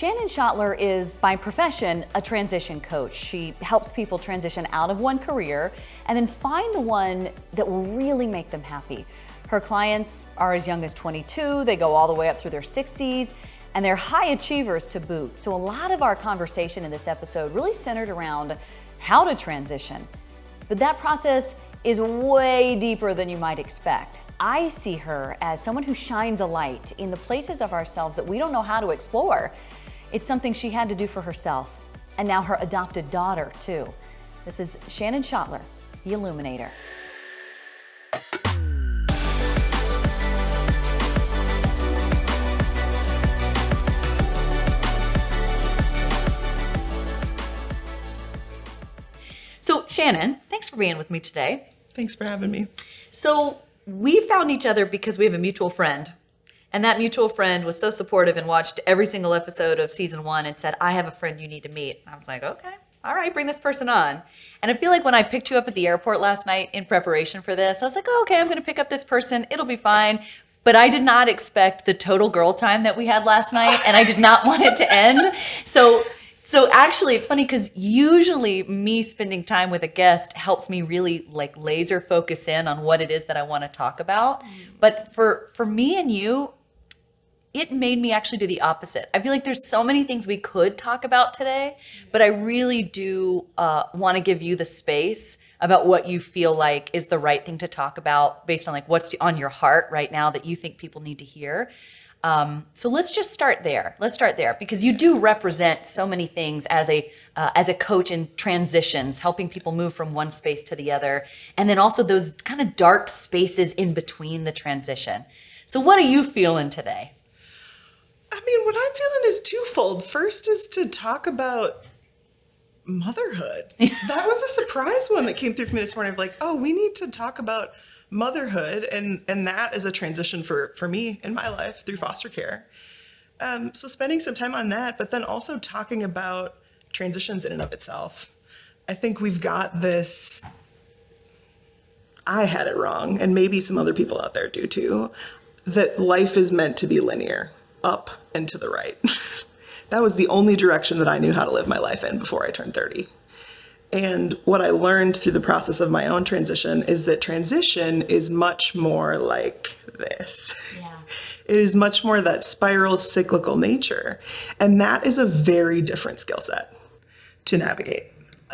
Shannon Schottler is, by profession, a transition coach. She helps people transition out of one career and then find the one that will really make them happy. Her clients are as young as 22, they go all the way up through their 60s, and they're high achievers to boot. So, a lot of our conversation in this episode really centered around how to transition. But that process is way deeper than you might expect. I see her as someone who shines a light in the places of ourselves that we don't know how to explore. It's something she had to do for herself, and now her adopted daughter, too. This is Shannon Schottler, the Illuminator. So, Shannon, thanks for being with me today. Thanks for having me. So, we found each other because we have a mutual friend. And that mutual friend was so supportive and watched every single episode of season one and said, I have a friend you need to meet. I was like, okay, all right, bring this person on. And I feel like when I picked you up at the airport last night in preparation for this, I was like, oh, okay, I'm going to pick up this person. It'll be fine. But I did not expect the total girl time that we had last night, and I did not want it to end. So so actually, it's funny because usually me spending time with a guest helps me really like laser focus in on what it is that I want to talk about. Mm. But for for me and you, it made me actually do the opposite. I feel like there's so many things we could talk about today, but I really do uh, want to give you the space about what you feel like is the right thing to talk about based on like what's on your heart right now that you think people need to hear. Um, so let's just start there. Let's start there because you do represent so many things as a uh, as a coach in transitions, helping people move from one space to the other, and then also those kind of dark spaces in between the transition. So what are you feeling today? I mean, what I'm feeling is twofold. First is to talk about motherhood. that was a surprise one that came through for me this morning. Of like, oh, we need to talk about motherhood and and that is a transition for for me in my life through foster care um, so spending some time on that but then also talking about transitions in and of itself i think we've got this i had it wrong and maybe some other people out there do too that life is meant to be linear up and to the right that was the only direction that i knew how to live my life in before i turned 30 and what I learned through the process of my own transition is that transition is much more like this. Yeah. It is much more that spiral cyclical nature. And that is a very different skill set to navigate.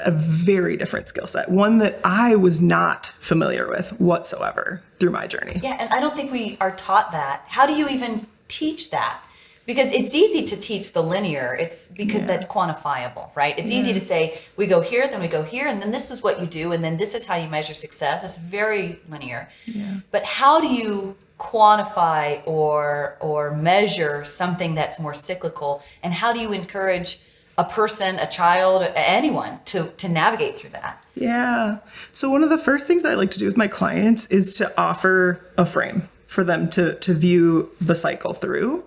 A very different skill set, one that I was not familiar with whatsoever through my journey. Yeah, and I don't think we are taught that. How do you even teach that? because it's easy to teach the linear it's because yeah. that's quantifiable right it's yeah. easy to mm. say we go here then we go here and then this is what you do and then this is how you measure success it's very linear yeah. but how do you quantify or or measure something that's more cyclical and how do you encourage a person a child anyone to to navigate through that yeah so one of the first things that i like to do with my clients is to offer a frame for them to to view the cycle through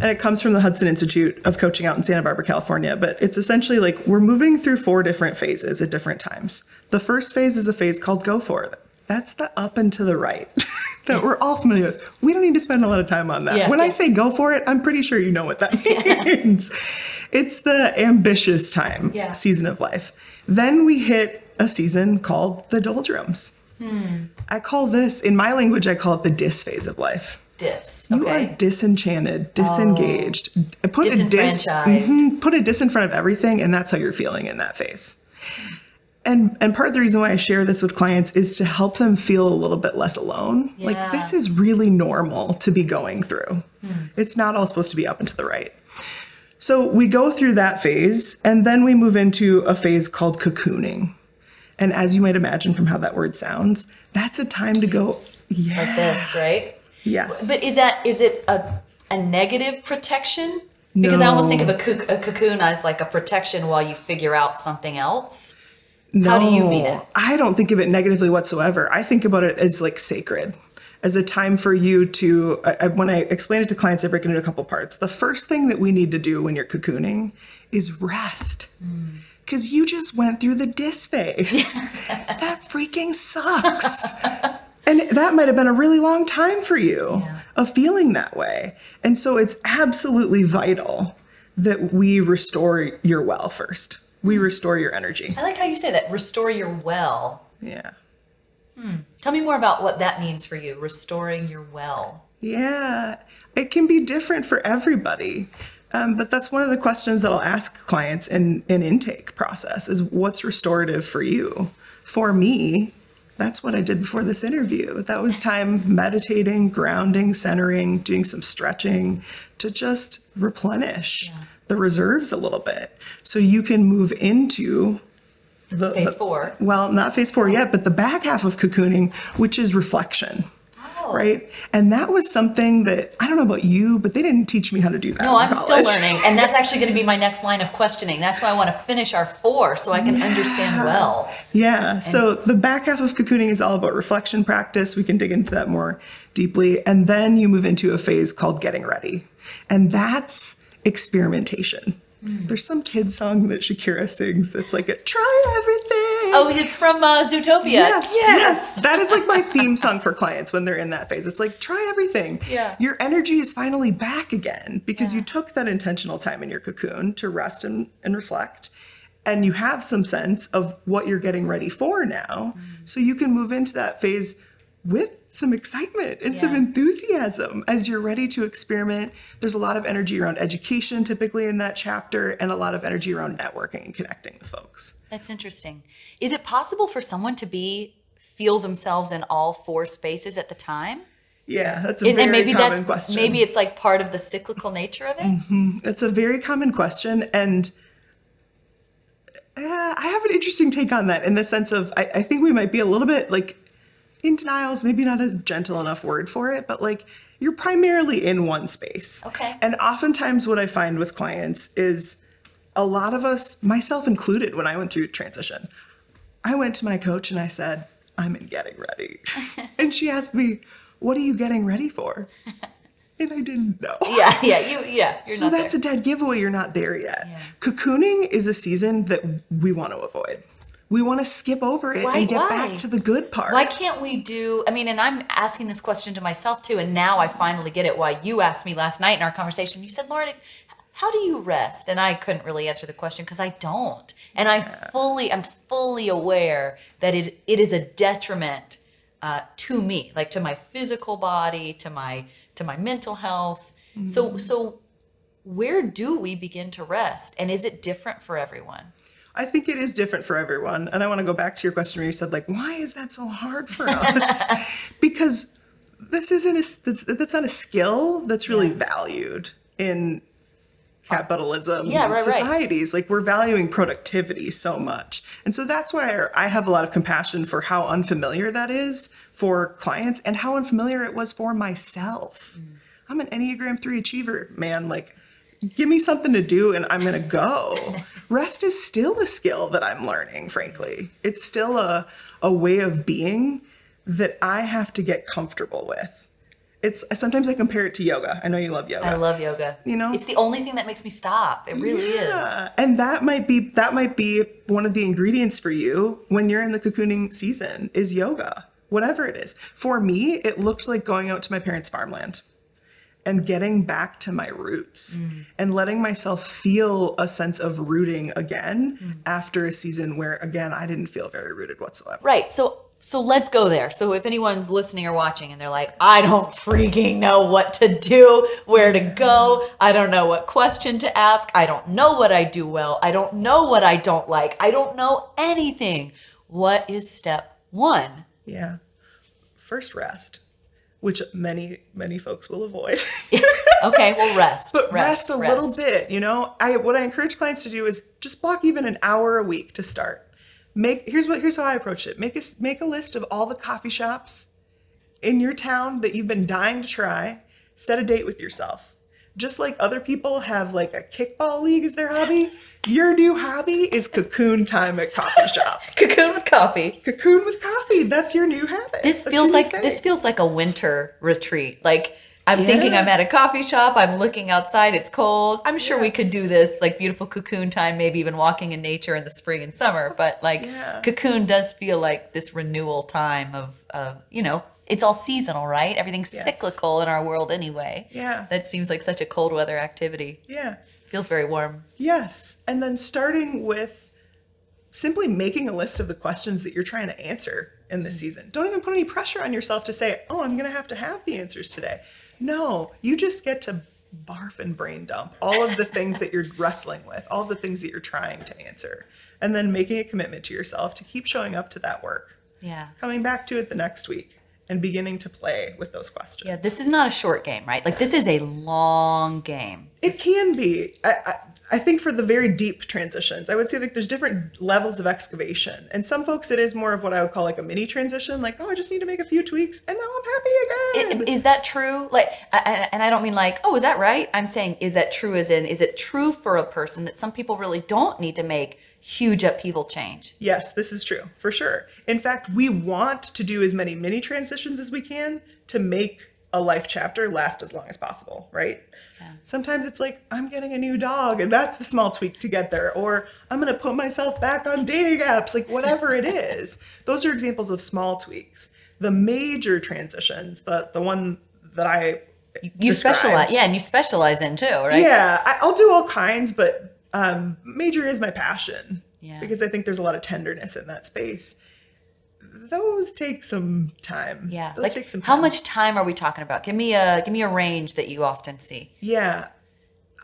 and it comes from the Hudson Institute of Coaching out in Santa Barbara, California. But it's essentially like we're moving through four different phases at different times. The first phase is a phase called go for it. That's the up and to the right that we're all familiar with. We don't need to spend a lot of time on that. Yeah, when yeah. I say go for it, I'm pretty sure you know what that means. It's the ambitious time season of life. Then we hit a season called the doldrums. Hmm. I call this, in my language, I call it the dis phase of life dis. You are disenchanted, disengaged. Oh, put a dis mm-hmm, put a dis in front of everything, and that's how you're feeling in that phase. And and part of the reason why I share this with clients is to help them feel a little bit less alone. Yeah. Like this is really normal to be going through. Hmm. It's not all supposed to be up and to the right. So we go through that phase, and then we move into a phase called cocooning. And as you might imagine from how that word sounds, that's a time to go. Yeah. Like this, right? Yes. But is that is it a a negative protection? Because no. I almost think of a, a cocoon as like a protection while you figure out something else. No, How do you mean it? I don't think of it negatively whatsoever. I think about it as like sacred, as a time for you to. I, when I explain it to clients, I break it into a couple parts. The first thing that we need to do when you're cocooning is rest. Mm. Because you just went through the dis phase. that freaking sucks. And that might have been a really long time for you yeah. of feeling that way. And so it's absolutely vital that we restore your well first. We restore your energy. I like how you say that. Restore your well. Yeah. Hmm. Tell me more about what that means for you. Restoring your well. Yeah, it can be different for everybody. Um, but that's one of the questions that I'll ask clients in an intake process is what's restorative for you? For me, that's what I did before this interview. That was time meditating, grounding, centering, doing some stretching to just replenish the reserves a little bit so you can move into the Phase the- four. well, not phase four yet, but the back half of cocooning, which is reflection. Oh. Right. And that was something that I don't know about you, but they didn't teach me how to do that. No, I'm still learning. And that's actually going to be my next line of questioning. That's why I want to finish our four so I can understand well. Yeah. So the back half of cocooning is all about reflection practice. We can dig into that more deeply. And then you move into a phase called getting ready. And that's experimentation. Hmm. There's some kid song that Shakira sings that's like a try everything. Oh, it's from uh, Zootopia. Yes, yes. yes. That is like my theme song for clients when they're in that phase. It's like, try everything. Yeah. Your energy is finally back again because you took that intentional time in your cocoon to rest and, and reflect. And you have some sense of what you're getting ready for now. Mm. So you can move into that phase with some excitement and some enthusiasm as you're ready to experiment. There's a lot of energy around education typically in that chapter, and a lot of energy around networking and connecting with folks. That's interesting. Is it possible for someone to be feel themselves in all four spaces at the time? Yeah, that's a And, very and maybe common that's question. maybe it's like part of the cyclical nature of it. It's a very common question, and uh, I have an interesting take on that in the sense of I, I think we might be a little bit like in denial is maybe not a gentle enough word for it, but like you're primarily in one space. Okay. And oftentimes, what I find with clients is a lot of us, myself included, when I went through transition, I went to my coach and I said, I'm in getting ready. and she asked me, What are you getting ready for? And I didn't know. Yeah, yeah, you yeah. You're So that's there. a dead giveaway. You're not there yet. Yeah. Cocooning is a season that we want to avoid. We want to skip over it Why- and get why? back to the good part. Why can't we do? I mean, and I'm asking this question to myself too, and now I finally get it. Why you asked me last night in our conversation? You said, "Lauren, how do you rest?" And I couldn't really answer the question because I don't, and I fully, I'm fully aware that it it is a detriment uh, to me, like to my physical body, to my to my mental health. So so. Where do we begin to rest? And is it different for everyone? I think it is different for everyone. And I want to go back to your question where you said, like, why is that so hard for us? because this isn't a, that's, that's not a skill that's really Yeah. valued in capitalism Yeah, right, right. societies. Like we're valuing productivity so much. And so that's why I have a lot of compassion for how unfamiliar that is for clients and how unfamiliar it was for myself. Mm. I'm an Enneagram 3 achiever, man. Like give me something to do and I'm going to go. Rest is still a skill that I'm learning, frankly. It's still a, a way of being that I have to get comfortable with. It's sometimes I compare it to yoga. I know you love yoga. I love yoga. You know? it's the only thing that makes me stop. It really is. Yeah. And that might be that might be one of the ingredients for you when you're in the cocooning season is yoga. Whatever it is. For me, it looked like going out to my parents' farmland and getting back to my roots Mm. and letting myself feel a sense of rooting again Mm. after a season where again I didn't feel very rooted whatsoever. Right. So so let's go there. So if anyone's listening or watching and they're like, I don't freaking know what to do, where to go, I don't know what question to ask, I don't know what I do well, I don't know what I don't like, I don't know anything. What is step one? Yeah. First rest, which many many folks will avoid. Okay, well rest. but rest, a little bit you know i what i encourage clients to do is just block even an hour a week to start make here's what here's how i approach it. Make a make a list of all the coffee shops in your town that you've been dying to try. Set a date with yourself. Just like other people have like a kickball league as their hobby your new hobby is cocoon time at coffee shops. Cocoon with coffee. cocoon with coffee. That's your new habit. This That's feels like this feels like a winter retreat. Like I'm thinking I'm at a coffee shop, I'm looking outside, it's cold. I'm sure we could do this like beautiful cocoon time, maybe even walking in nature in the spring and summer, but like Yeah. cocoon does feel like this renewal time of of, you know, it's all seasonal, right? Everything's Yes. cyclical in our world anyway. Yeah. That seems like such a cold weather activity. Yeah. Feels very warm. Yes. And then starting with simply making a list of the questions that you're trying to answer in this mm. season. Don't even put any pressure on yourself to say, oh, I'm going to have to have the answers today. No, you just get to barf and brain dump all of the things that you're wrestling with, all of the things that you're trying to answer, and then making a commitment to yourself to keep showing up to that work, Yeah. coming back to it the next week, and beginning to play with those questions. Yeah, this is not a short game, right? Like this is a long game. It can be. I, I, I think for the very deep transitions, I would say like there's different levels of excavation. And some folks, it is more of what I would call like a mini transition. Like, oh, I just need to make a few tweaks, and now I'm happy again. Is that true? Like, and I don't mean like, oh, is that right? I'm saying, is that true? As in, is it true for a person that some people really don't need to make huge upheaval change? yes, this is true for sure. In fact, we want to do as many mini transitions as we can to make a life chapter last as long as possible, right? Sometimes it's like, I'm getting a new dog, and that's the small tweak to get there. Or I'm going to put myself back on dating apps, like whatever it is. Those are examples of small tweaks. The major transitions, the, the one that I You described- specialize, yeah, and you specialize in too, right? yeah, I, I'll do all kinds, but um, major is my passion. Yeah. Because I think there's a lot of tenderness in that space. Those take some time. Yeah. Those Like, take some time. how much time are we talking about? Give me a give me a range that you often see. Yeah.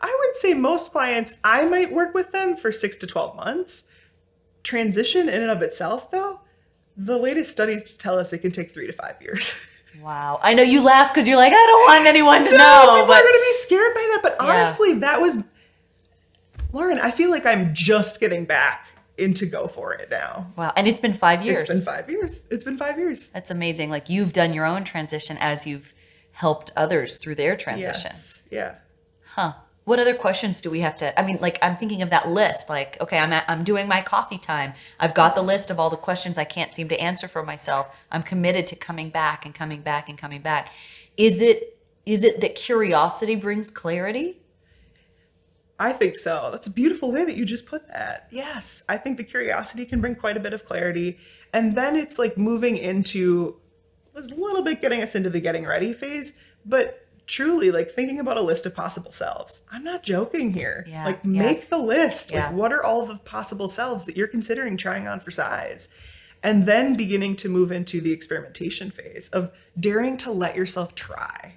I would say most clients, I might work with them for six to 12 months. Transition in and of itself, though, the latest studies tell us it can take three to five years. Wow. I know you laugh because you're like, I don't want anyone to no, know, people but are going to be scared by that. But Yeah. honestly, that was Lauren. I feel like I'm just getting back into go for it now. wow. And it's been five years. It's been five years. It's been five years. That's amazing. Like you've done your own transition as you've helped others through their transition. Yes. Yeah. Huh. What other questions do we have to? I mean, like I'm thinking of that list. Like, okay, I'm at, I'm doing my coffee time. I've got the list of all the questions I can't seem to answer for myself. I'm committed to coming back and coming back and coming back. Is it is it that curiosity brings clarity? I think so. That's a beautiful way that you just put that. Yes, I think the curiosity can bring quite a bit of clarity. And then it's like moving into a little bit getting us into the getting ready phase, but truly like thinking about a list of possible selves. I'm not joking here. Yeah, like yeah. make the list. Yeah. Like what are all the possible selves that you're considering trying on for size? And then beginning to move into the experimentation phase of daring to let yourself try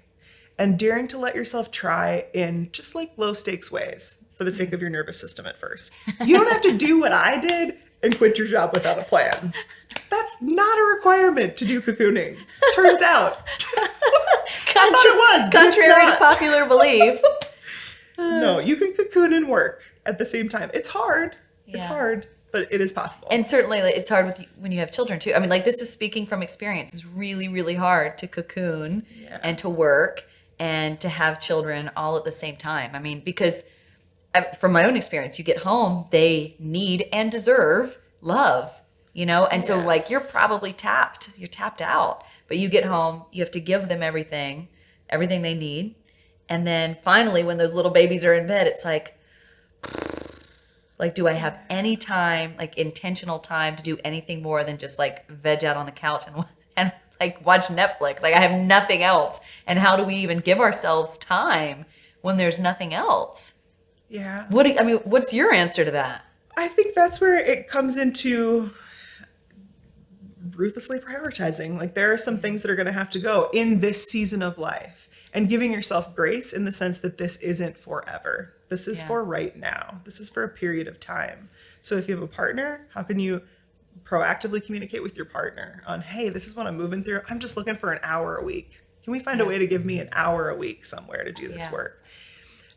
and daring to let yourself try in just like low stakes ways for the sake of your nervous system at first. You don't have to do what I did and quit your job without a plan. That's not a requirement to do cocooning. Turns out. I thought it was. Contrary to popular belief. No, you can cocoon and work at the same time. It's hard. It's hard, but it is possible. and certainly it's hard with you, when you have children too. I mean, like this is speaking from experience. It's really, really hard to cocoon Yeah. and to work and to have children all at the same time. I mean, because uh, from my own experience, you get home, they need and deserve love, you know? And so like you're probably tapped, you're tapped out, but you get home, you have to give them everything, everything they need. And then finally, when those little babies are in bed, it's like, like, do I have any time, like intentional time to do anything more than just like veg out on the couch and, and like watch Netflix? Like I have nothing else. And how do we even give ourselves time when there's nothing else? yeah. What do you, I mean, what's your answer to that? I think that's where it comes into ruthlessly prioritizing. Like there are some mm-hmm. things that are going to have to go in this season of life and giving yourself grace in the sense that this isn't forever. This is Yeah. for right now. This is for a period of time. So if you have a partner, how can you proactively communicate with your partner on, hey, this is what I'm moving through. I'm just looking for an hour a week. Can we find a way to give me an hour a week somewhere to do this Yeah. work?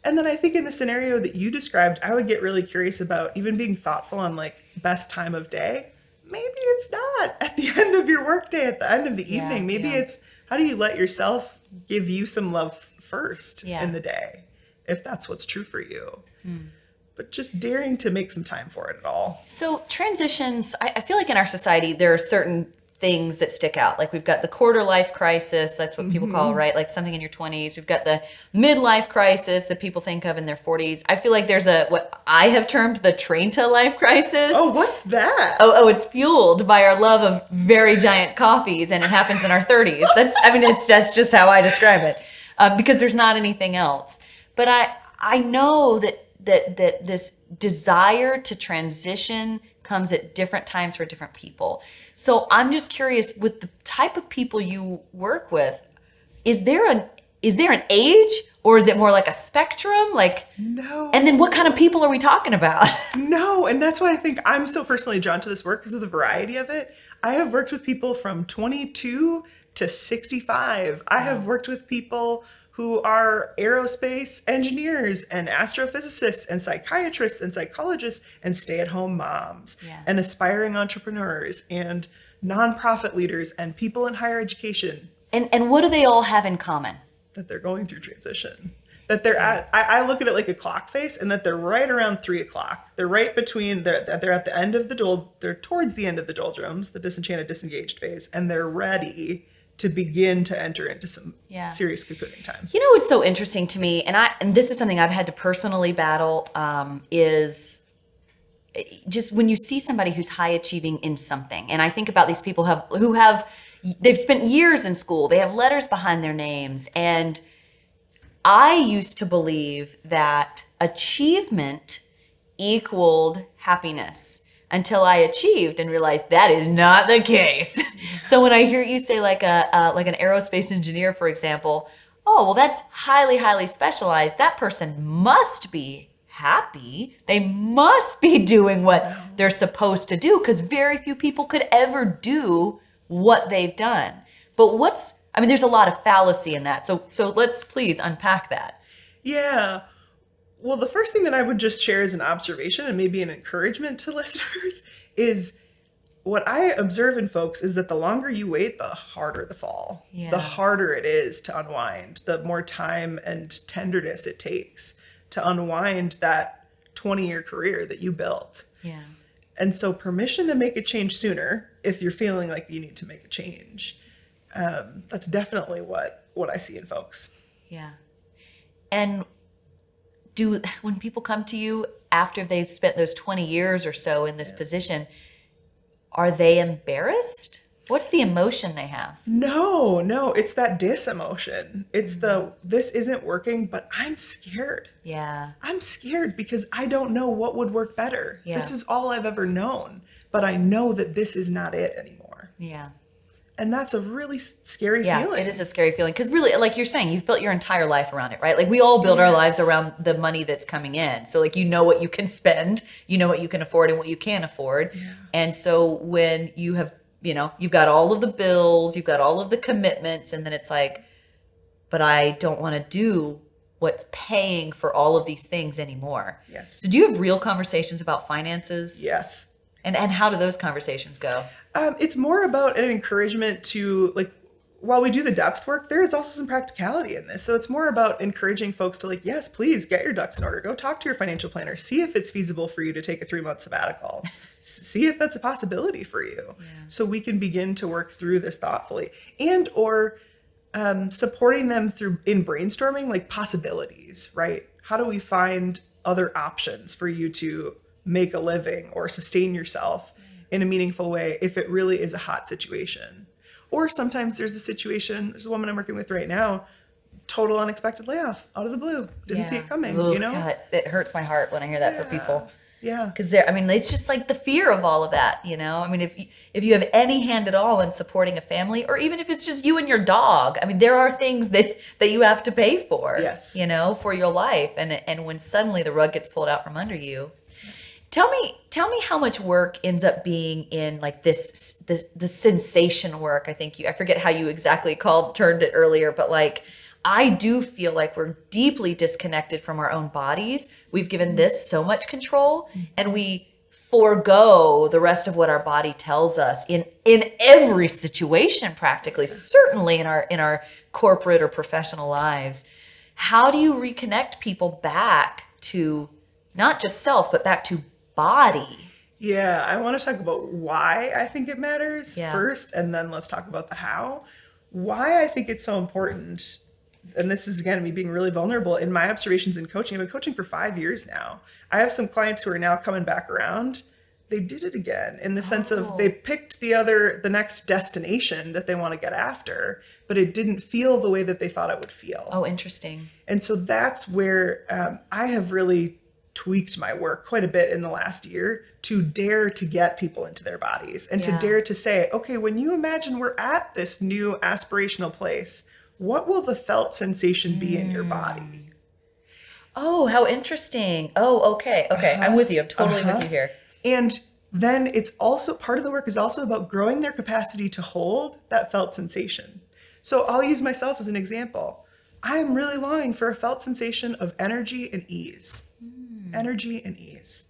And then I think in the scenario that you described, I would get really curious about even being thoughtful on like best time of day. Maybe it's not at the end of your workday, at the end of the Yeah, evening. Maybe yeah. it's how do you let yourself give you some love first Yeah. in the day, if that's what's true for you. Hmm. But just daring to make some time for it at all. So transitions, I, I feel like in our society there are certain things that stick out. Like we've got the quarter life crisis, that's what people call right, like something in your twenties. We've got the midlife crisis that people think of in their forties. I feel like there's a what I have termed the Trenta life crisis. Oh, what's that? Oh, oh, it's fueled by our love of very giant coffees, and it happens in our 30s. That's, I mean, it's that's just how I describe it, um, because there's not anything else. But I, I know that that that this desire to transition comes at different times for different people. So I'm just curious with the type of people you work with, is there an is there an age or is it more like a spectrum? Like No. and then what kind of people are we talking about? No, and that's why I think I'm so personally drawn to this work because of the variety of it. I have worked with people from 22 to 65. I have worked with people who are aerospace engineers and astrophysicists and psychiatrists and psychologists and stay-at-home moms Yeah. and aspiring entrepreneurs and nonprofit leaders and people in higher education And and what do they all have in common? that they're going through transition. That they're at, I, I look at it like a clock face, and that they're right around three o'clock. They're right between, they're, that they're at the end of the dol, they're towards the end of the doldrums, the disenchanted, disengaged phase, and they're ready to begin to enter into some Yeah. serious cocooning time. You know what's so interesting to me, and I and this is something I've had to personally battle, um, is just when you see somebody who's high achieving in something, and I think about these people have who have they've spent years in school, they have letters behind their names, and I used to believe that achievement equaled happiness until I achieved and realized that is not the case. so when I hear you say like a uh, like an aerospace engineer, for example, oh well, that's highly highly specialized. That person must be happy. They must be doing what they're supposed to do because very few people could ever do what they've done. But what's I mean, there's a lot of fallacy in that. So so let's please unpack that. Yeah. Well, the first thing that I would just share as an observation and maybe an encouragement to listeners is what I observe in folks is that the longer you wait, the harder the fall. Yeah. The harder it is to unwind, the more time and tenderness it takes to unwind that 20 year career that you built. Yeah. And so, permission to make a change sooner if you're feeling like you need to make a change. Um, that's definitely what what I see in folks. Yeah. And do when people come to you after they've spent those 20 years or so in this position, are they embarrassed? What's the emotion they have? No, no, it's that dis emotion. It's the this isn't working, but I'm scared. Yeah. I'm scared because I don't know what would work better. Yeah. This is all I've ever known, but I know that this is not it anymore. Yeah. And that's a really scary Yeah, feeling. it is a scary feeling because really, like you're saying, you've built your entire life around it, right? Like we all build our lives around the money that's coming in. So like you know what you can spend, you know what you can afford and what you can't afford. Yeah. And so when you have, you know, you've got all of the bills, you've got all of the commitments, and then it's like, but I don't want to do what's paying for all of these things anymore. Yes. So do you have real conversations about finances? Yes. And and how do those conversations go? Um, it's more about an encouragement to like while we do the depth work, there is also some practicality in this. So it's more about encouraging folks to like, yes, please get your ducks in order. Go talk to your financial planner. See if it's feasible for you to take a three month sabbatical. See if that's a possibility for you. So we can begin to work through this thoughtfully. And or um, supporting them through in brainstorming like possibilities, right? How do we find other options for you to make a living or sustain yourself in a meaningful way if it really is a hot situation? Or sometimes there's a situation, there's a woman I'm working with right now, total unexpected layoff out of the blue. Didn't see it coming, Ugh, you know? God, it hurts my heart when I hear that for people. Yeah. because there i mean it's just like the fear of all of that you know i mean if you, if you have any hand at all in supporting a family or even if it's just you and your dog i mean there are things that that you have to pay for Yes. you know for your life and and when suddenly the rug gets pulled out from under you tell me tell me how much work ends up being in like this this the sensation work i think you i forget how you exactly called turned it earlier but like i do feel like we're deeply disconnected from our own bodies. We've given mm-hmm. this so much control mm-hmm. and we forego the rest of what our body tells us in in every situation practically certainly in our in our corporate or professional lives. How do you reconnect people back to not just self but back to body Yeah, I want to talk about why I think it matters Yeah. first, and then let's talk about the how. Why I think it's so important, and this is again me being really vulnerable in my observations in coaching. I've been coaching for five years now. I have some clients who are now coming back around. They did it again in the sense Oh. of they picked the other, the next destination that they want to get after, but it didn't feel the way that they thought it would feel. oh interesting And so that's where um, I have really tweaked my work quite a bit in the last year to dare to get people into their bodies and Yeah. to dare to say, okay, when you imagine we're at this new aspirational place, what will the felt sensation be in your body? Oh, how interesting. Oh, okay. Okay. I'm with you. I'm totally Uh-huh. with you here. And then it's also part of the work is also about growing their capacity to hold that felt sensation. So I'll use myself as an example. I'm really longing for a felt sensation of energy and ease. Energy and ease.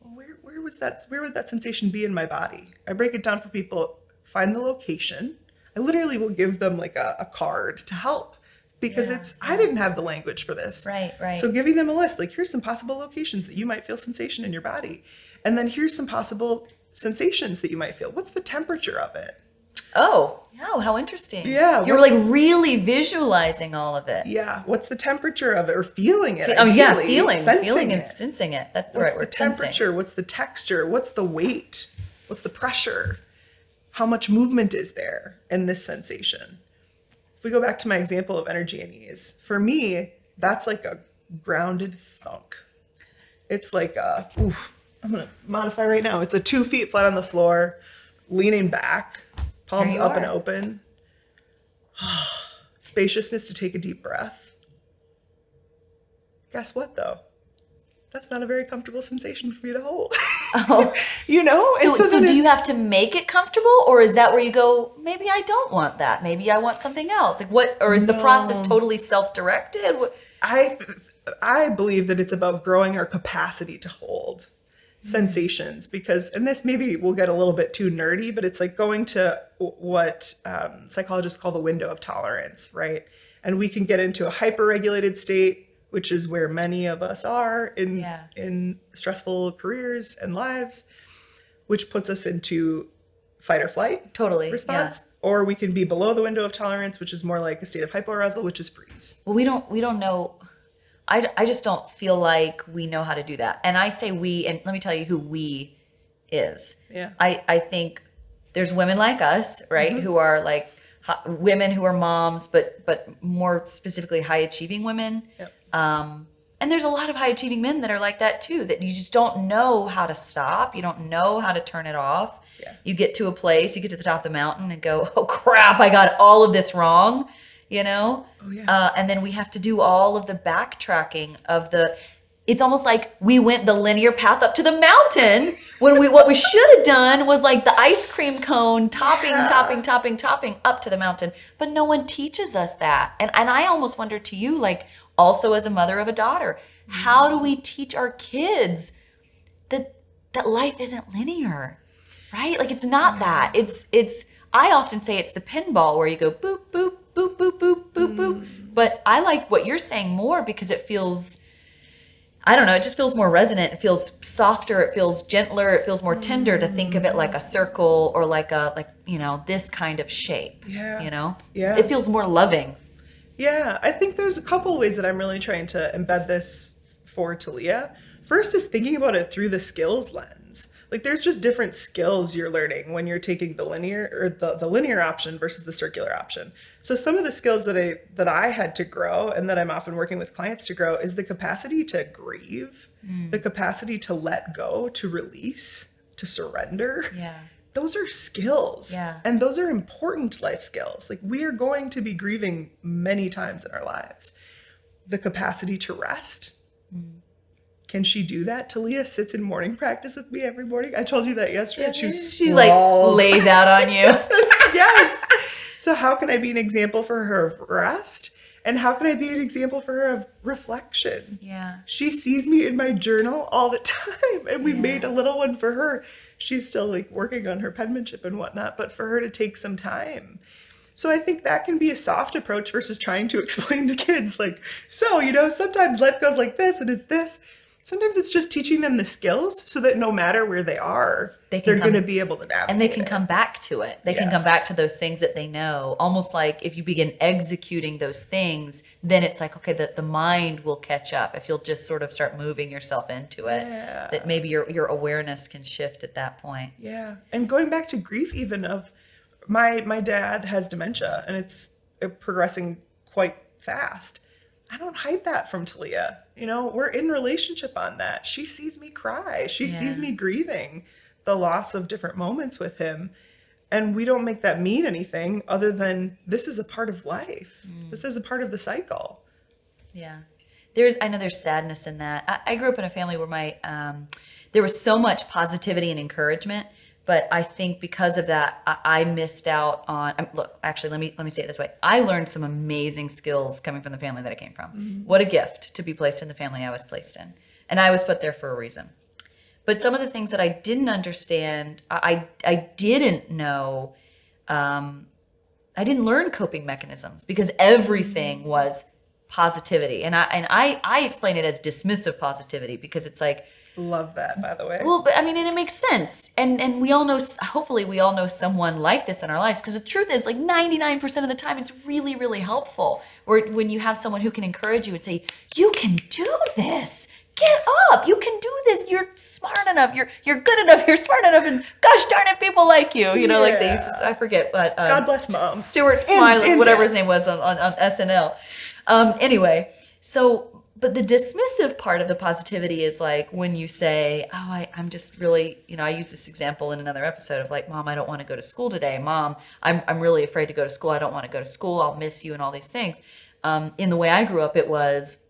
Where, where was that? Where would that sensation be in my body? I break it down for people. Find the location. I literally will give them like a, a card to help because Yeah, it's I didn't have the language for this. Right, right. So giving them a list like here's some possible locations that you might feel sensation in your body, and then here's some possible sensations that you might feel. What's the temperature of it? Oh, oh, how interesting. Yeah, You're like really visualizing all of it. Yeah, what's the temperature of it or feeling it? Oh, yeah, feeling, sensing feeling and it. sensing it. That's the What's right word. the sensing. temperature? What's the texture? What's the weight? What's the pressure? How much movement is there in this sensation? If we go back to my example of energy and ease, for me, that's like a grounded thunk. It's like a, oof, I'm gonna modify right now. It's a two feet flat on the floor, leaning back, palms up and are. open. Spaciousness to take a deep breath. Guess what though? That's not a very comfortable sensation for me to hold. Oh. you know? So, so, then do you have to make it comfortable, or is that where you go? Maybe I don't want that. Maybe I want something else. Like what? Or is the process totally self-directed? I I believe that it's about growing our capacity to hold sensations because and this maybe will get a little bit too nerdy but it's like going to what um, psychologists call the window of tolerance right and we can get into a hyper-regulated state which is where many of us are in Yeah. in stressful careers and lives which puts us into fight or flight Totally, response yeah. or we can be below the window of tolerance which is more like a state of hypoarousal which is freeze Well, we don't. We don't know. I, I just don't feel like we know how to do that. And I say we, and let me tell you who we is. Yeah. I I think there's women like us, right, Mm-hmm. who are like women who are moms, but but more specifically high achieving women. Yep. Um, and there's a lot of high achieving men that are like that too, that you just don't know how to stop. You don't know how to turn it off. Yeah. You get to a place, you get to the top of the mountain and go, oh crap, I got all of this wrong, you know? Oh, yeah. Uh, and then we have to do all of the backtracking of the, it's almost like we went the linear path up to the mountain when we, what we should have done was like the ice cream cone topping, Yeah. topping, topping, topping up to the mountain. But no one teaches us that. And, and I almost wonder to you, like also as a mother of a daughter, how do we teach our kids that that life isn't linear right like it's not that it's it's i often say it's the pinball where you go boop boop boop boop boop boop boop. Mm. But i like what you're saying more because it feels i don't know it just feels more resonant. It feels softer. It feels gentler. It feels more tender to think of it like a mm. circle or like a like you know this kind of shape Yeah. you know? Yeah. it feels more loving. Yeah, I think there's a couple ways that I'm really trying to embed this for Talia. First is thinking about it through the skills lens. Like there's just different skills you're learning when you're taking the linear or the, the linear option versus the circular option. So some of the skills that I that I had to grow and that I'm often working with clients to grow is the capacity to grieve, mm. the capacity to let go, to release, to surrender yeah those are skills. Yeah. And those are important life skills. Like we are going to be grieving many times in our lives. The capacity to rest. Mm. Can she do that? Talia sits in morning practice with me every morning. I told you that yesterday. she was she's like lays out on you yes. So how can I be an example for her of rest? And how can I be an example for her of reflection? yeah She sees me in my journal all the time, and we made a little one for her. She's still like working on her penmanship and whatnot, but for her to take some time. So I think that can be a soft approach versus trying to explain to kids, like, so, you know, sometimes life goes like this and it's this. Sometimes it's just teaching them the skills so that no matter where they are, They can are going to be able to navigate. and they can it. come back to it. They can come back to those things that they know. Almost like if you begin executing those things, then it's like okay, the, the mind will catch up if you'll just sort of start moving yourself into it. Yeah. That maybe your your awareness can shift at that point. Yeah, and going back to grief, even of my my dad has dementia, and it's progressing quite fast. I don't hide that from Talia. You know, we're in relationship on that. She sees me cry. She sees me grieving the loss of different moments with him. And we don't make that mean anything other than this is a part of life. This is a part of the cycle. Yeah. There's, I know there's sadness in that. I, I grew up in a family where my, um, there was so much positivity and encouragement, but I think because of that, I, I missed out on. Um, look, actually, let me let me say it this way: I learned some amazing skills coming from the family that I came from. What a gift to be placed in the family I was placed in, and I was put there for a reason. But some of the things that I didn't understand, I I, I didn't know. Um, I didn't learn coping mechanisms because everything was positivity, and I and I I explain it as dismissive positivity because it's like Love that, by the way. well, but I mean, and it makes sense. And and we all know, hopefully, we all know someone like this in our lives. Because the truth is, like ninety nine percent of the time, it's really, really helpful. Where when you have someone who can encourage you and say, "You can do this. Get up. You can do this. You're smart enough. You're you're good enough. You're smart enough." And gosh darn it, people like you. You know, like they used to, I forget, but um, God bless moms. Stuart Smiley, whatever his name was on, on, on SNL. Um, anyway, so but the dismissive part of the positivity is like when you say, "Oh, I, I'm just really," you know, I use this example in another episode of like, "Mom, I don't want to go to school today. Mom, I'm I'm really afraid to go to school. I don't want to go to school. I'll miss you and all these things." Um, in the way I grew up, it was,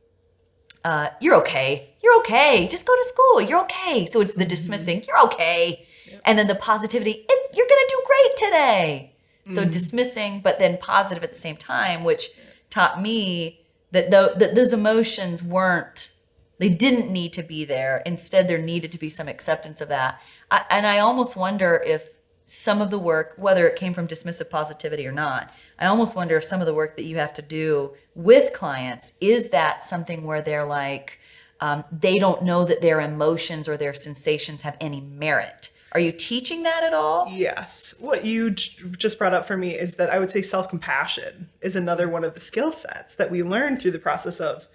uh, "You're okay. You're okay. Just go to school. You're okay." So it's the dismissing. You're okay, and then the positivity. It's, you're gonna do great today. So dismissing, but then positive at the same time, which taught me that, that those emotions weren't, they didn't need to be there. Instead, there needed to be some acceptance of that. I, and I almost wonder if some of the work, whether it came from dismissive positivity or not, I almost wonder if some of the work that you have to do with clients is that something where they're like, um, they don't know that their emotions or their sensations have any merit. Are you teaching that at all? Yes. What you j- just brought up for me is that I would say self compassion is another one of the skill sets that we learn through the process of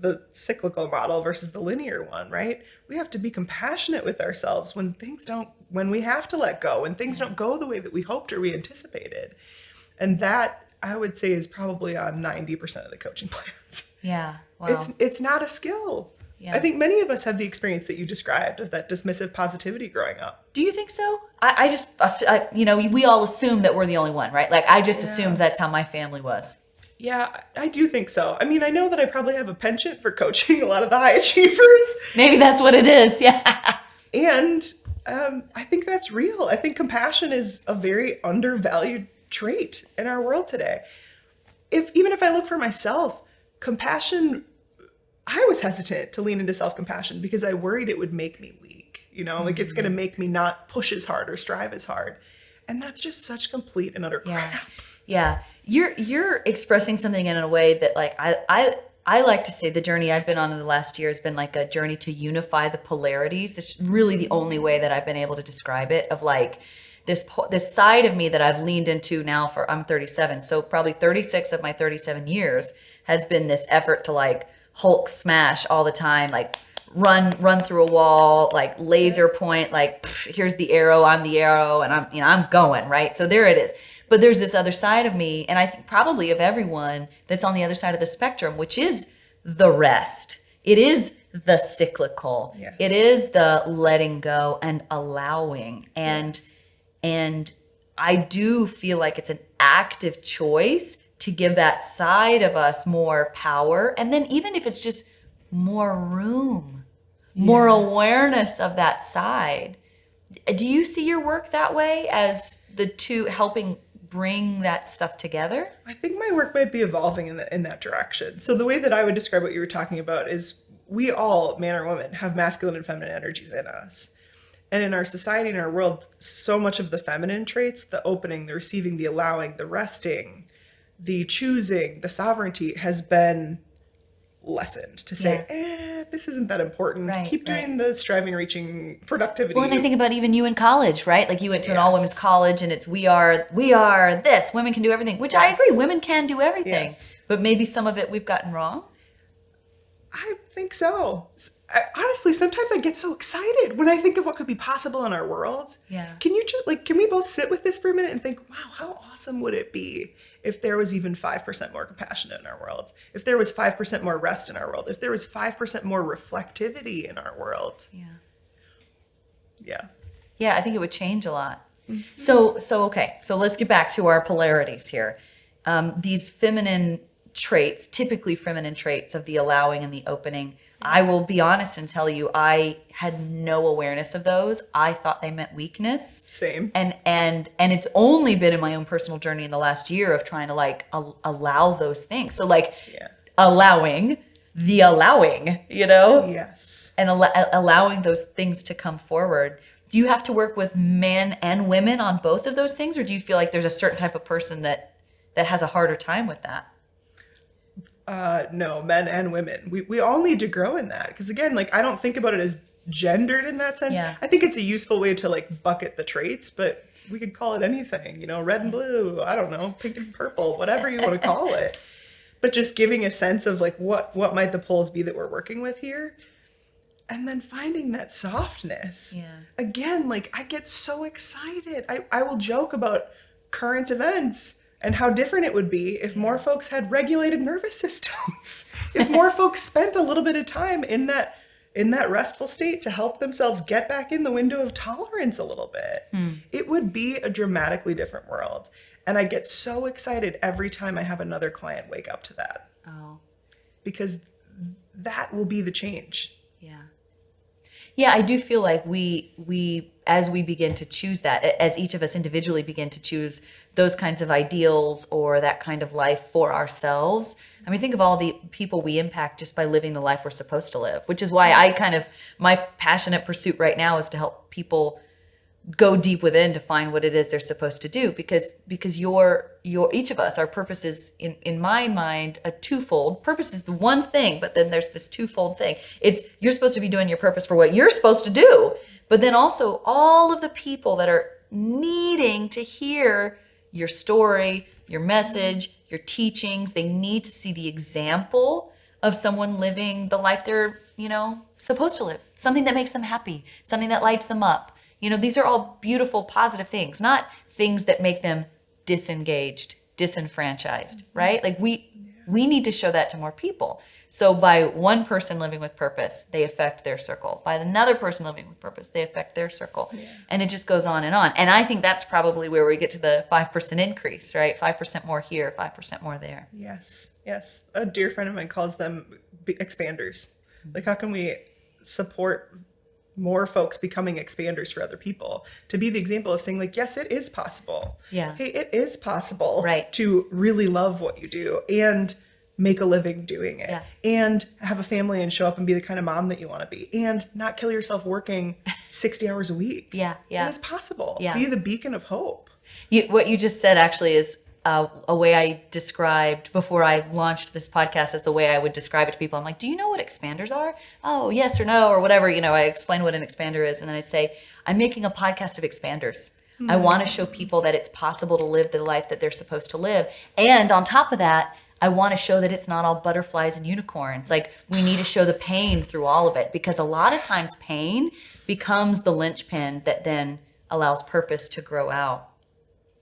the cyclical model versus the linear one, right? We have to be compassionate with ourselves when things don't, when we have to let go, when things don't go the way that we hoped or we anticipated. And that I would say is probably on 90% of the coaching plans. Yeah. Wow. It's it's not a skill. Yeah. I think many of us have the experience that you described of that dismissive positivity growing up. Do you think so? I, I just, I, you know, we all assume that we're the only one, right? Like, I just assumed that's how my family was. Yeah, I do think so. I mean, I know that I probably have a penchant for coaching a lot of the high achievers, Maybe that's what it is. Yeah. and um, I think that's real. I think compassion is a very undervalued trait in our world today. If even if I look for myself, compassion, I was hesitant to lean into self compassion because I worried it would make me weak. You know, like it's going to mm-hmm. make me not push as hard or strive as hard, and that's just such complete and utter Yeah. crap. Yeah. You're, you're expressing something in a way that, like, I, I, I like to say the journey I've been on in the last year has been like a journey to unify the polarities. It's really the only mm-hmm. way that I've been able to describe it of like this this side of me that I've leaned into now for I'm 37. So probably 36 of my 37 years has been this effort to like Hulk smash all the time, like run run through a wall, like laser point, like pff, here's the arrow, I'm the arrow, and I'm you know I'm going right. So there it is. But there's this other side of me, and I think probably of everyone that's on the other side of the spectrum, which is the rest. It is the cyclical. Yes. It is the letting go and allowing. And and I do feel like it's an active choice to give that side of us more power. And then even if it's just more room, more awareness of that side. Do you see your work that way as the two helping bring that stuff together? I think my work might be evolving in, the, in that direction. So the way that I would describe what you were talking about is we all, man or woman, have masculine and feminine energies in us. And in our society, in our world, so much of the feminine traits, the opening, the receiving, the allowing, the resting, the choosing, the sovereignty has been lessened to say, eh, this isn't that important. Right, Keep doing the striving, reaching, productivity. Well, and I think about even you in college, right? Like you went to an all women's college and it's we are we are this, women can do everything, which I agree, women can do everything. Yes. But maybe some of it we've gotten wrong. I think so. I, honestly, sometimes I get so excited when I think of what could be possible in our world. Yeah. Can you just like, can we both sit with this for a minute and think, wow, how awesome would it be if there was even 5% more compassion in our world? If there was 5% more rest in our world? If there was 5% more reflectivity in our world? Yeah. Yeah. Yeah, I think it would change a lot. So, so okay. So let's get back to our polarities here. Um, these feminine traits, typically feminine traits of the allowing and the opening. I will be honest and tell you, I had no awareness of those. I thought they meant weakness. Same. And and and it's only been in my own personal journey in the last year of trying to like al- allow those things. So like Yeah. allowing the allowing, you know Yes. and al- allowing those things to come forward. Do you have to work with men and women on both of those things, or do you feel like there's a certain type of person that that has a harder time with that? Uh, no, men and women. We, we all need to grow in that. Because again, like, I don't think about it as gendered in that sense. Yeah. I think it's a useful way to like bucket the traits, but we could call it anything, you know, red and blue, I don't know, pink and purple, whatever you want to call it. But just giving a sense of like what what might the poles be that we're working with here. And then finding that softness. Yeah. Again, like I get so excited. I, I will joke about current events and how different it would be if more folks had regulated nervous systems. if more folks spent a little bit of time in that in that restful state to help themselves get back in the window of tolerance a little bit. Hmm. It would be a dramatically different world. And I get so excited every time I have another client wake up to that Oh, because that will be the change. yeah. Yeah, I do feel like we we as we begin to choose that, as each of us individually begin to choose those kinds of ideals or that kind of life for ourselves. I mean, think of all the people we impact just by living the life we're supposed to live, which is why I kind of my passionate pursuit right now is to help people go deep within to find what it is they're supposed to do because because your your each of us our purpose is in in my mind a twofold purpose is the one thing but then there's this twofold thing it's you're supposed to be doing your purpose for what you're supposed to do but then also all of the people that are needing to hear your story your message your teachings they need to see the example of someone living the life they're you know supposed to live something that makes them happy something that lights them up you know, these are all beautiful, positive things, not things that make them disengaged, disenfranchised, right? Like we we need to show that to more people. So by one person living with purpose, they affect their circle. By another person living with purpose, they affect their circle. And it just goes on and on. And I think that's probably where we get to the 5% increase, right? 5% more here, 5% more there. Yes, yes. A dear friend of mine calls them expanders. Mm-hmm. Like, how can we support more folks becoming expanders for other people? To be the example of saying, like, yes, it is possible. Yeah. Hey, it is possible Right. to really love what you do and make a living doing it Yeah. and have a family and show up and be the kind of mom that you want to be and not kill yourself working 60 hours a week. Yeah, yeah. It is possible. Yeah. Be the beacon of hope. You, what you just said actually is uh, a way I described before I launched this podcast. as the way I would describe it to people. I'm like, do you know what expanders are? Oh, yes or no or whatever. You know, I explain what an expander is, and then I'd say, I'm making a podcast of expanders. I want to show people that it's possible to live the life that they're supposed to live, and on top of that. I want to show that it's not all butterflies and unicorns. Like we need to show the pain through all of it because a lot of times pain becomes the linchpin that then allows purpose to grow out.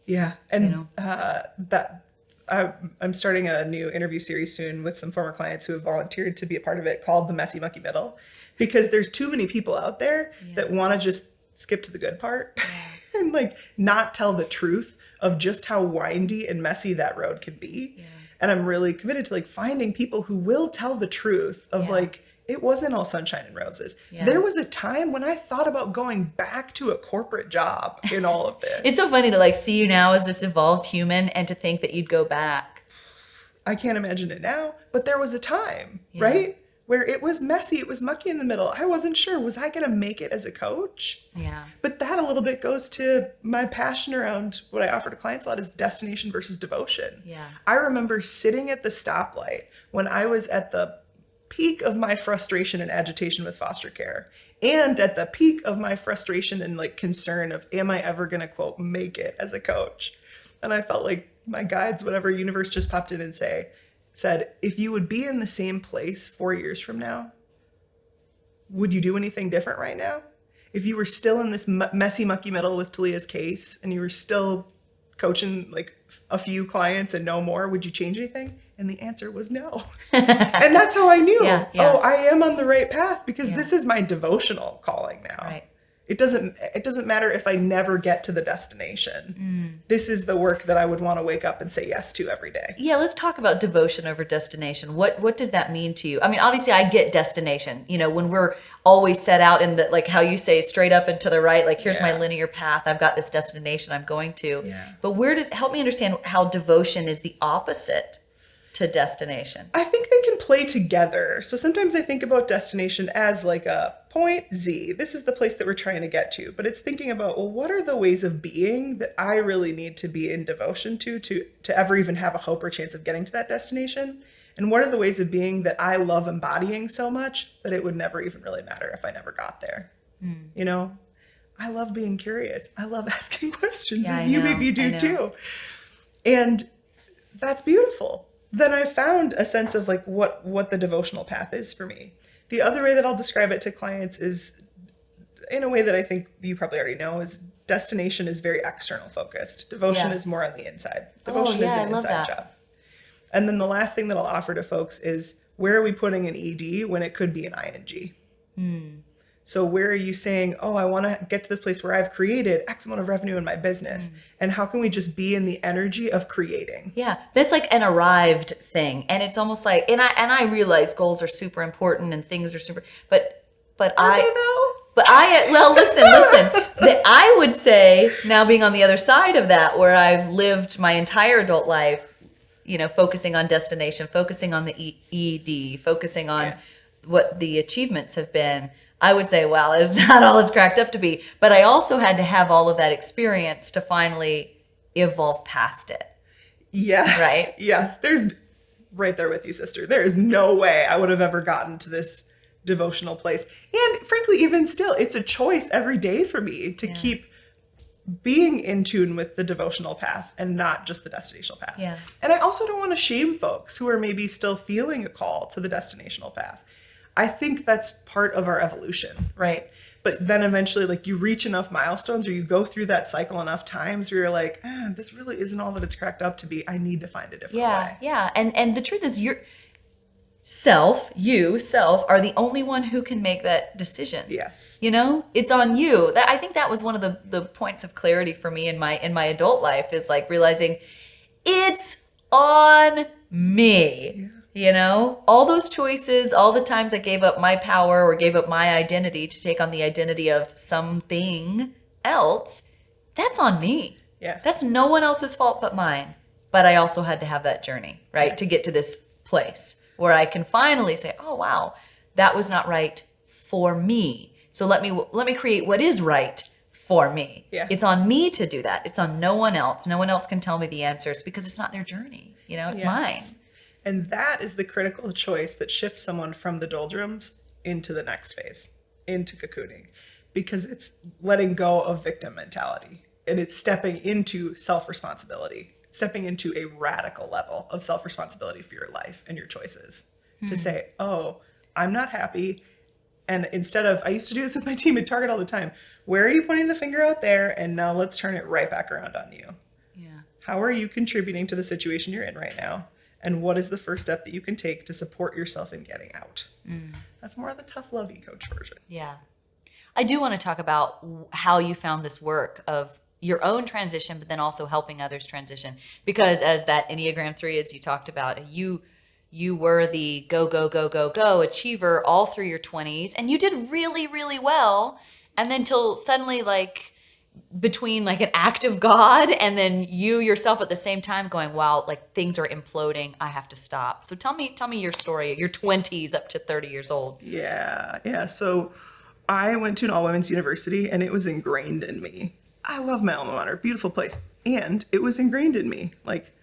Yeah, and know? uh, that I, I'm starting a new interview series soon with some former clients who have volunteered to be a part of it, called the Messy Mucky Middle, because there's too many people out there that want to just skip to the good part and like not tell the truth of just how windy and messy that road can be. And I'm really committed to like finding people who will tell the truth of Yeah. like it wasn't all sunshine and roses. Yeah. There was a time when I thought about going back to a corporate job in all of this. It's so funny to like see you now as this evolved human and to think that you'd go back. I can't imagine it now, but there was a time, right? Where it was messy, it was mucky in the middle. I wasn't sure, was I going to make it as a coach? Yeah. But that a little bit goes to my passion around what I offer to clients a lot is destination versus devotion. Yeah. I remember sitting at the stoplight when I was at the peak of my frustration and agitation with foster care and at the peak of my frustration and like concern of am I ever going to quote make it as a coach. And I felt like my guides whatever universe just popped in and say said if you would be in the same place 4 years from now would you do anything different right now? If you were still in this m- messy, mucky middle with Talia's case and you were still coaching like a few clients and no more, would you change anything? And the answer was no. and that's how I knew, Yeah, yeah. oh, I am on the right path because Yeah. this is my devotional calling now. Right. It doesn't it doesn't matter if I never get to the destination. Mm. This is the work that I would want to wake up and say yes to every day. Yeah, let's talk about devotion over destination. What what does that mean to you? I mean, obviously I get destination. You know, when we're always set out in the like how you say straight up and to the right, like here's my linear path. I've got this destination I'm going to. Yeah. But where does help me understand how devotion is the opposite to destination? I think they can play together. So sometimes I think about destination as like a point Z. This is the place that we're trying to get to. But it's thinking about, well, what are the ways of being that I really need to be in devotion to to to ever even have a hope or chance of getting to that destination? And what are the ways of being that I love embodying so much that it would never even really matter if I never got there? Hmm. You know? I love being curious. I love asking questions, Yeah, as I you know, maybe do too. And that's beautiful then i found a sense of like what what the devotional path is for me. The other way that i'll describe it to clients is in a way that i think you probably already know is destination is very external focused. Devotion Yeah. is more on the inside. Devotion yeah, is an inside job. And then the last thing that i'll offer to folks is where are we putting an ed when it could be an ing Hmm. So where are you saying, oh, I want to get to this place where I've created X amount of revenue in my business, Hmm. and how can we just be in the energy of creating? Yeah, that's like an arrived thing, and it's almost like, and I and I realize goals are super important and things are super, but but Are I though? But I, well, listen, listen. That I would say now being on the other side of that, where I've lived my entire adult life, you know, focusing on destination, focusing on the E- ED, focusing on Yeah. what the achievements have been. I would say, well, it's not all it's cracked up to be. But I also had to have all of that experience to finally evolve past it. Yes. Right? Yes. There's right there with you, sister. There is no way I would have ever gotten to this devotional place. And frankly, even still, it's a choice every day for me to keep being in tune with the devotional path and not just the destinational path. Yeah. And I also don't want to shame folks who are maybe still feeling a call to the destinational path. I think that's part of our evolution, right? But then eventually, like you reach enough milestones or you go through that cycle enough times where you're like, ah, this really isn't all that it's cracked up to be. I need to find a different Yeah, way. yeah. And and the truth is your self, you, self, are the only one who can make that decision. Yes. You know? It's on you. That I think that was one of the the points of clarity for me in my in my adult life is like realizing it's on me. You know, all those choices, all the times I gave up my power or gave up my identity to take on the identity of something else, that's on me. Yeah. That's no one else's fault but mine. But I also had to have that journey, right? To get to this place where I can finally say, "Oh wow, that was not right for me." So let me let me create what is right for me. Yeah. It's on me to do that. It's on no one else. No one else can tell me the answers because it's not their journey. You know, it's Yes. mine. And that is the critical choice that shifts someone from the doldrums into the next phase, into cocooning, because it's letting go of victim mentality and it's stepping into self responsibility, stepping into a radical level of self responsibility for your life and your choices to hmm. say, oh, I'm not happy. And instead of, I used to do this with my team at Target all the time. Where are you pointing the finger out there? And now let's turn it right back around on you. Yeah. How are you contributing to the situation you're in right now? And what is the first step that you can take to support yourself in getting out? Mm. That's more of the tough lovey coach version. Yeah. I do want to talk about how you found this work of your own transition, but then also helping others transition. Because as that Enneagram 3, as you talked about, you you were the go, go, go, go, go achiever all through your 20s, and you did really, really well. And then till suddenly, like, between like an act of God and then you yourself at the same time going, wow, like things are imploding. I have to stop. So tell me, tell me your story, your 20s up to 30 years old. Yeah, yeah. So I went to an all women's university and it was ingrained in me. I love my alma mater, beautiful place. And it was ingrained in me. Like,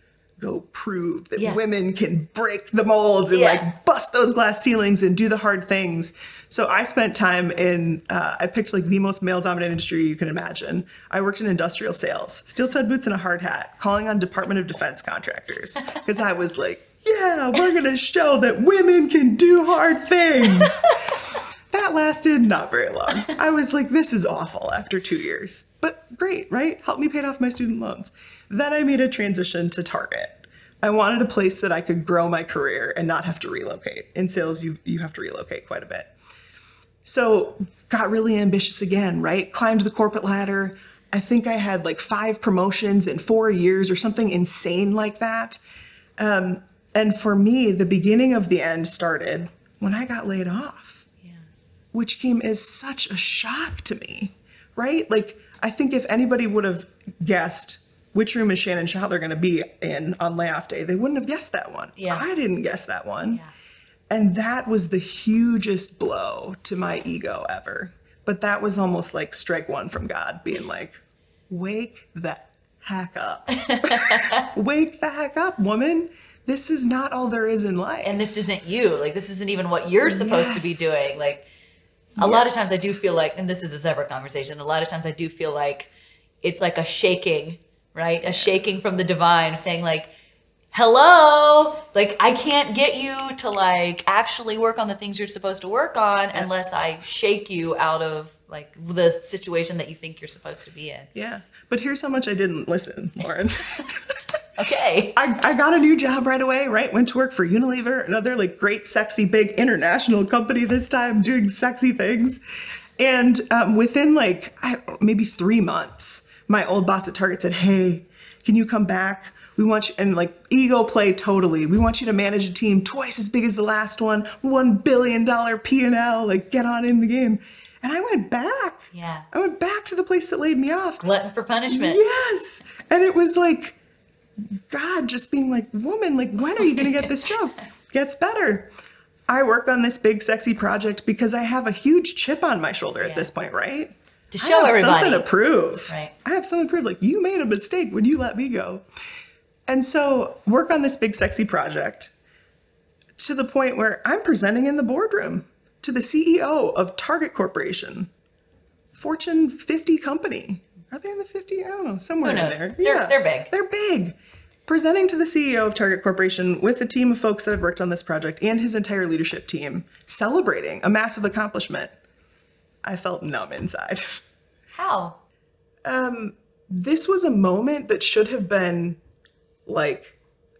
go prove that Yeah. women can break the molds and Yeah. like bust those glass ceilings and do the hard things. So I spent time in, uh, I picked like the most male dominated industry you can imagine. I worked in industrial sales, steel toed boots and a hard hat, calling on Department of Defense contractors. Because I was like, yeah, we're going to show that women can do hard things. that lasted not very long. I was like, this is awful after two years, but great, right? Help me pay off my student loans. Then I made a transition to Target. I wanted a place that I could grow my career and not have to relocate. In sales, you you have to relocate quite a bit. So got really ambitious again, right? Climbed the corporate ladder. I think I had like five promotions in four years or something insane like that. Um, and for me, the beginning of the end started when I got laid off. Which came as such a shock to me, right? Like, I think if anybody would have guessed which room is Shannon Schottler going to be in on layoff day, they wouldn't have guessed that one. Yeah. I didn't guess that one. Yeah. And that was the hugest blow to my ego ever. But that was almost like strike one from God, being like, wake the heck up. wake the heck up, woman. This is not all there is in life. and this isn't you like this isn't even what you're supposed to be doing like a lot of times i do feel like and this is a separate conversation a lot of times i do feel like it's like a shaking right? A shaking from the divine saying like hello? Like i can't get you to like actually work on the things you're supposed to work on unless i shake you out of like the situation that you think you're supposed to be in. Yeah. But here's how much I didn't listen, Lauren. okay I, I got a new job right away, right? Went to work for Unilever, another like great, sexy, big international company this time, doing sexy things. And um, within like I, maybe three months, my old boss at Target said, Hey, can you come back? We want you, and like ego play totally. We want you to manage a team twice as big as the last one, $1 billion P&L, like get on in the game. And I went back. Yeah. I went back to the place that laid me off. glutton for punishment Yes. And it was like, God just being like, woman, like, when are you going to get this job? Gets better. I work on this big, sexy project because I have a huge chip on my shoulder Yeah. at this point, right? To show I have everybody. something to prove. Right. I have something to prove. Like, you made a mistake when you let me go. And so, work on this big, sexy project to the point where I'm presenting in the boardroom to the CEO of Target Corporation, Fortune 50 company. Are they in the 50? I don't know, somewhere Who knows? in there. They're- they're big. They're big. Presenting to the CEO of Target Corporation with a team of folks that have worked on this project and his entire leadership team, celebrating a massive accomplishment. I felt numb inside. how Um, this was a moment that should have been like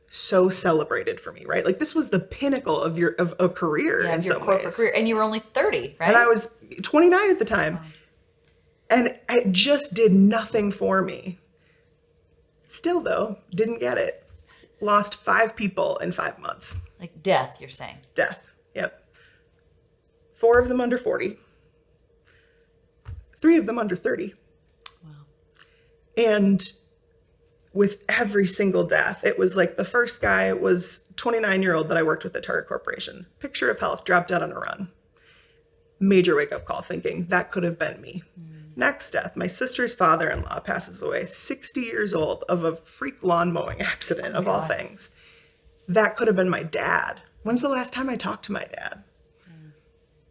so celebrated for me, right? Like this was the pinnacle of your of a career yeah, in of your some corporate ways. career and you were only 30 right And I was 29 at the time. And it just did nothing for me. Still though, didn't get it. Lost 5 people in 5 months. like death you're saying Death. Yep. 4 of them under 40. 3 of them under 30. wow And with every single death, it was like the first guy was 29 year old that I worked with at Target Corporation. Picture of health, dropped dead on a run. Major wake up call thinking that could have been me. Hmm. Next death, my sister's father in law passes away, 60 years old, of a freak lawn mowing accident, oh of all things. That could have been my dad. When's the last time I talked to my dad? Mm.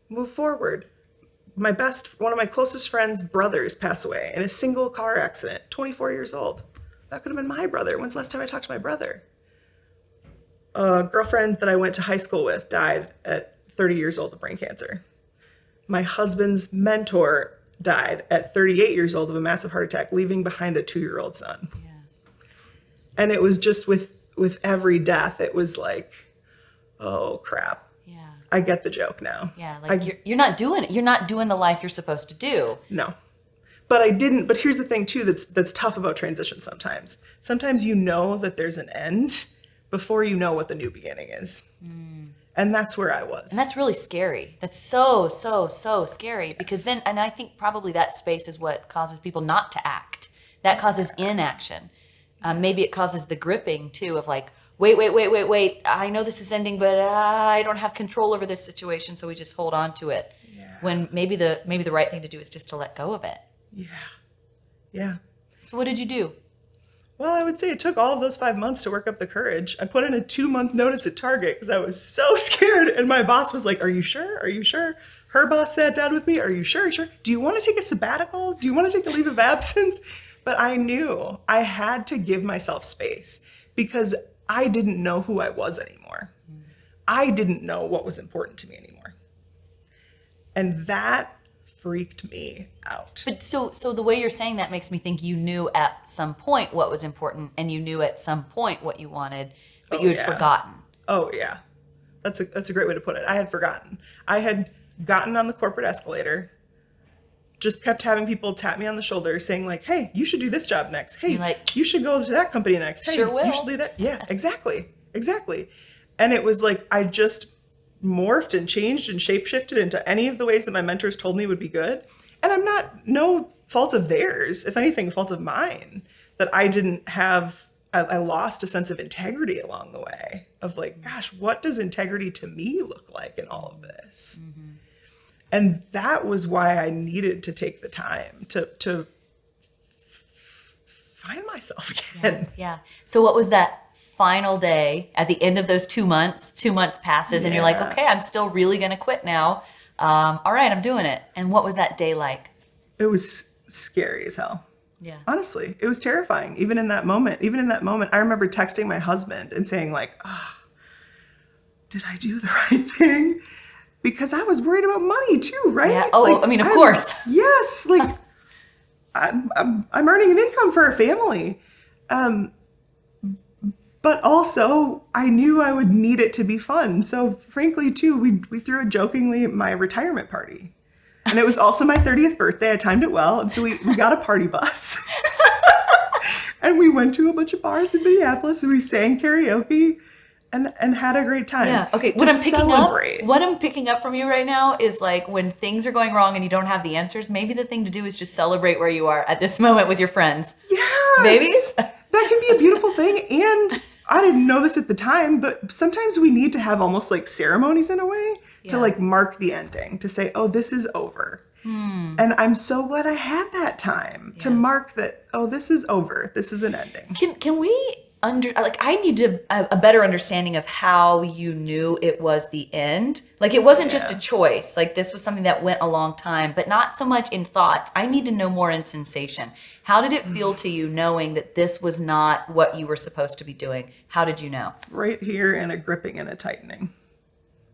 Move forward. My best one of my closest friends brothers pass away in a single car accident 24 years old. That could have been my brother. When's the last time i talked to my brother? A girlfriend that i went to high school with died at 30 years old of brain cancer. My husband's mentor died at 38 years old of a massive heart attack leaving behind a two-year-old son. Yeah. And it was just with with every death it was like oh crap. Yeah. I get the joke now. Yeah I like you're, you're not doing it you're not doing the life you're supposed to do. No. But I didn't but here's the thing too that's that's tough about transition sometimes. Sometimes you know that there's an end before you know what the new beginning is. Hmm. And that's where I was. and that's really scary. That's so so so scary because then and i think probably that space is what causes people not to act. That causes inaction. Um, maybe it causes the gripping too of like wait wait wait wait wait. I know this is ending but uh, i don't have control over this situation so we just hold on to it. When maybe the maybe the right thing to do is just to let go of it. Yeah. Yeah. so what did you do Well, I would say it took all of those five months to work up the courage. I put in a two month notice at Target because I was so scared. And my boss was like, Are you sure? Are you sure? Her boss sat down with me. Are you sure? Are you sure? Do you want to take a sabbatical? Do you want to take a leave of absence? But I knew I had to give myself space because I didn't know who I was anymore. Mm. I didn't know what was important to me anymore. And that freaked me out. But so so the way you're saying that makes me think you knew at some point what was important and you knew at some point what you wanted, but Oh, you had yeah. forgotten. Oh yeah. That's a that's a great way to put it. I had forgotten. I had gotten on the corporate escalator, just kept having people tap me on the shoulder saying like, "Hey, you should do this job next. Hey, like, you should go to that company next. Hey, Sure will." you should do that." Yeah, exactly. Exactly. And it was like I just morphed and changed and shapeshifted into any of the ways that my mentors told me would be good. And I'm not no fault of theirs, if anything, fault of mine that I didn't have. I, I lost a sense of integrity along the way. Of like, gosh, what does integrity to me look like in all of this? Mm-hmm. And that was why I needed to take the time to to find myself again. Yeah. So what was that final day at the end of those two months? Two months passes and you're like, okay, I'm still really gonna quit now. Um, all right, I'm doing it. And what was that day like? It was scary as hell. Yeah. honestly it was terrifying even in that moment even in that moment i remember texting my husband and saying like ah, did i do the right thing because i was worried about money too right Yeah. Oh, I mean, of I'm- course. yes like I'm, I'm i'm earning an income for a family um but also i knew i would need it to be fun so frankly too we, we threw a jokingly my retirement party and it was also my 30th birthday. I timed it well. And so we, we got a party bus. and we went to a bunch of bars in Minneapolis and we sang karaoke and, and had a great time. Yeah. Okay. What I'm picking celebrate. up, what I'm picking up from you right now is like when things are going wrong and you don't have the answers. Maybe the thing to do is just celebrate where you are at this moment with your friends. Yes. Maybe? that can be a beautiful thing. And I didn't know this at the time, but sometimes we need to have almost like ceremonies in a way to like mark the ending, to say, oh, this is over. And I'm so glad I had that time to Hmm. Mark that, oh, this is over. This is an ending. Can can we under like I need to a better understanding of how you knew it was the end. Like it wasn't just a choice. Like this was something that went a long time, but not so much in thoughts. I need to know more in sensation. How did it feel to you knowing that this was not what you were supposed to be doing? How did you know? Right here and a gripping and a tightening.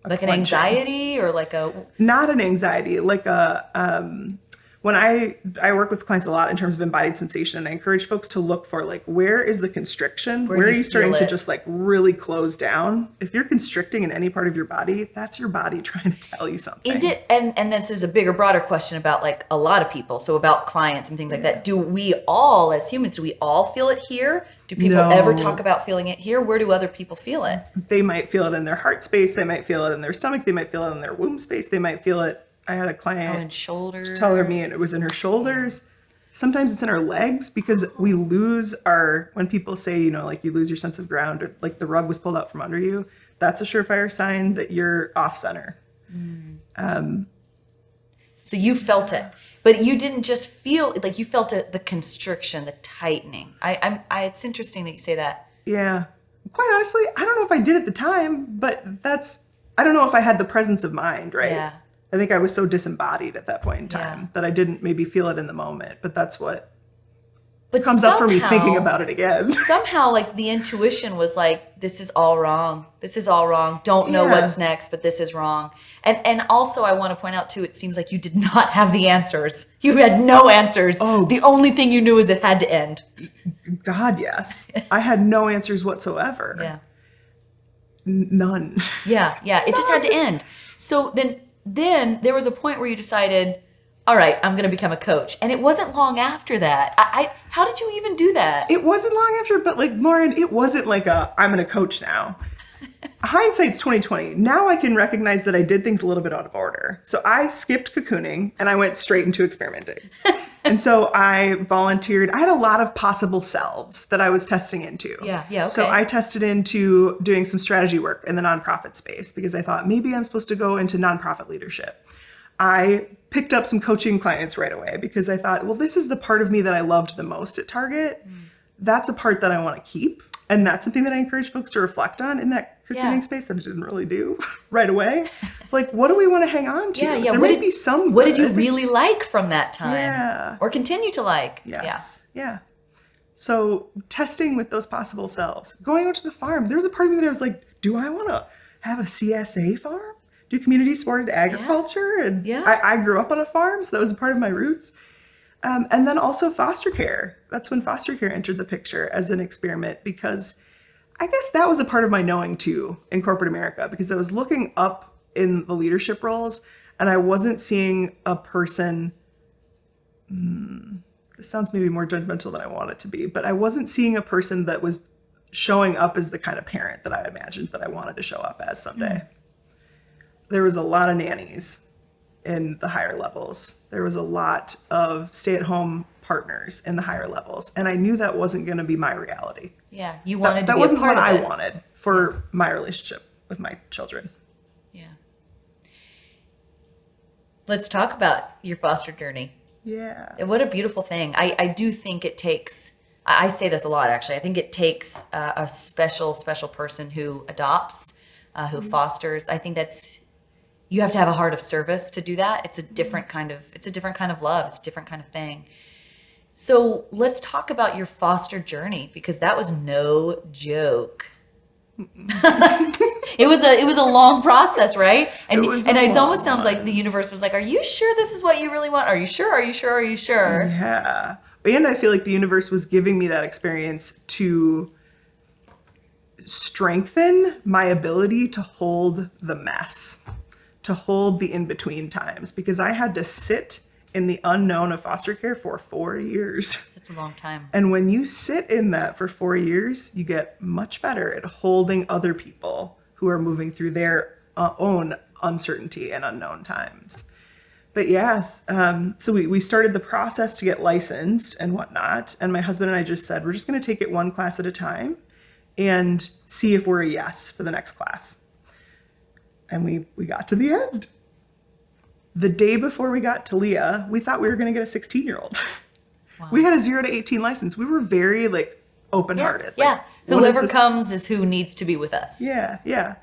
A Like an anxiety or like a not an anxiety like a um when i i work with clients a lot in terms of embodied sensation and i encourage folks to look for like where is the constriction Where where, are you you starting to just like really close down if you're constricting in any part of your body that's your body trying to tell you something Is it and and this is a bigger broader question about like a lot of people, so about clients and things like that. Do we all as humans do we all feel it here? Do people No. ever talk about feeling it here? Where do other people feel it? they might feel it in their heart space they might feel it in their stomach they might feel it in their womb space they might feel it i had a client Oh, and shoulders. tell her me and it was in her shoulders sometimes it's in our legs because we lose our when people say you know like you lose your sense of ground or like the rug was pulled out from under you that's a surefire sign that you're off center hmm. um, So you felt it, but you didn't just feel like you felt it, the constriction, the tightening. I, I'm. I, it's interesting that you say that. yeah quite honestly i don't know if i did at the time but that's i don't know if i had the presence of mind right Yeah. I think i was so disembodied at that point in time Yeah. that i didn't maybe feel it in the moment but that's what But comes up for me thinking about it again Somehow, like the intuition was like, "This is all wrong. This is all wrong. Don't know Yeah. what's next, but this is wrong." And and also, I want to point out too. It seems like you did not have the answers. You had no oh, answers. Oh. The only thing you knew is it had to end. god yes i had no answers whatsoever Yeah. None Yeah, yeah. It just had to end. So then then there was a point where you decided, all right, I'm gonna become a coach. And it wasn't long after that. I, I how did you even do that? it wasn't long after but like lauren it wasn't like a i'm gonna coach now hindsight's 2020 now i can recognize that i did things a little bit out of order so i skipped cocooning and i went straight into experimenting and so i volunteered i had a lot of possible selves that i was testing into Yeah, yeah, so i tested into doing some strategy work in the nonprofit space because i thought maybe i'm supposed to go into nonprofit leadership I picked up some coaching clients right away because I thought, well, this is the part of me that I loved the most at Target. Mm. That's a part that I want to keep. And that's something that I encourage folks to reflect on in that cocooning Yeah. space that I didn't really do right away. Like, what do we want to hang on to? yeah, yeah. There what did, be some. what did you really like from that time? Yeah. Or continue to like? Yes. Yeah. So testing with those possible selves, going out to the farm. There was a part of me that I was like, do I want to have a CSA farm? do community supported agriculture, Yeah. and Yeah. I, I grew up on a farm, so that was a part of my roots. Um, and then also foster care. That's when foster care entered the picture as an experiment because I guess that was a part of my knowing too in corporate America because I was looking up in the leadership roles and I wasn't seeing a person. hmm, this sounds maybe more judgmental than I want it to be, but I wasn't seeing a person that was showing up as the kind of parent that I imagined that I wanted to show up as someday. There was a lot of nannies in the higher levels. There was a lot of stay at home partners in the higher levels. And I knew that wasn't going to be my reality. Yeah, you That, wanted to that be wasn't what I wanted for my relationship with my children. Yeah. Let's talk about your foster journey. Yeah. What a beautiful thing. I, I do think it takes, I say this a lot actually, I think it takes uh, a special, special person who adopts, uh, who fosters. I think that's, you have to have a heart of service to do that. It's a different kind of, it's a different kind of love. It's a different kind of thing. So let's talk about your foster journey because that was no joke. it was a it was a long process, right? And It and it almost sounds like the universe was like, "Are you sure this is what you really want? Are you sure? Are you sure? Are you sure?" Yeah. And I feel like the universe was giving me that experience to strengthen my ability to hold the mess, to hold the in between times, because I had to sit in the unknown of foster care for four years. It's a long time. And when you sit in that for four years, you get much better at holding other people who are moving through their uh, own uncertainty and unknown times. But yes, um, so we, we started the process to get licensed and whatnot. And my husband and I just said, we're just going to take it one class at a time and see if we're a yes for the next class. And we, we got to the end. The day before we got Talia, we thought we were going to get a 16 year old. We had a zero to 18 license. We were very like open Yeah, hearted. yeah. Whoever comes is who needs to be with us. Yeah, yeah.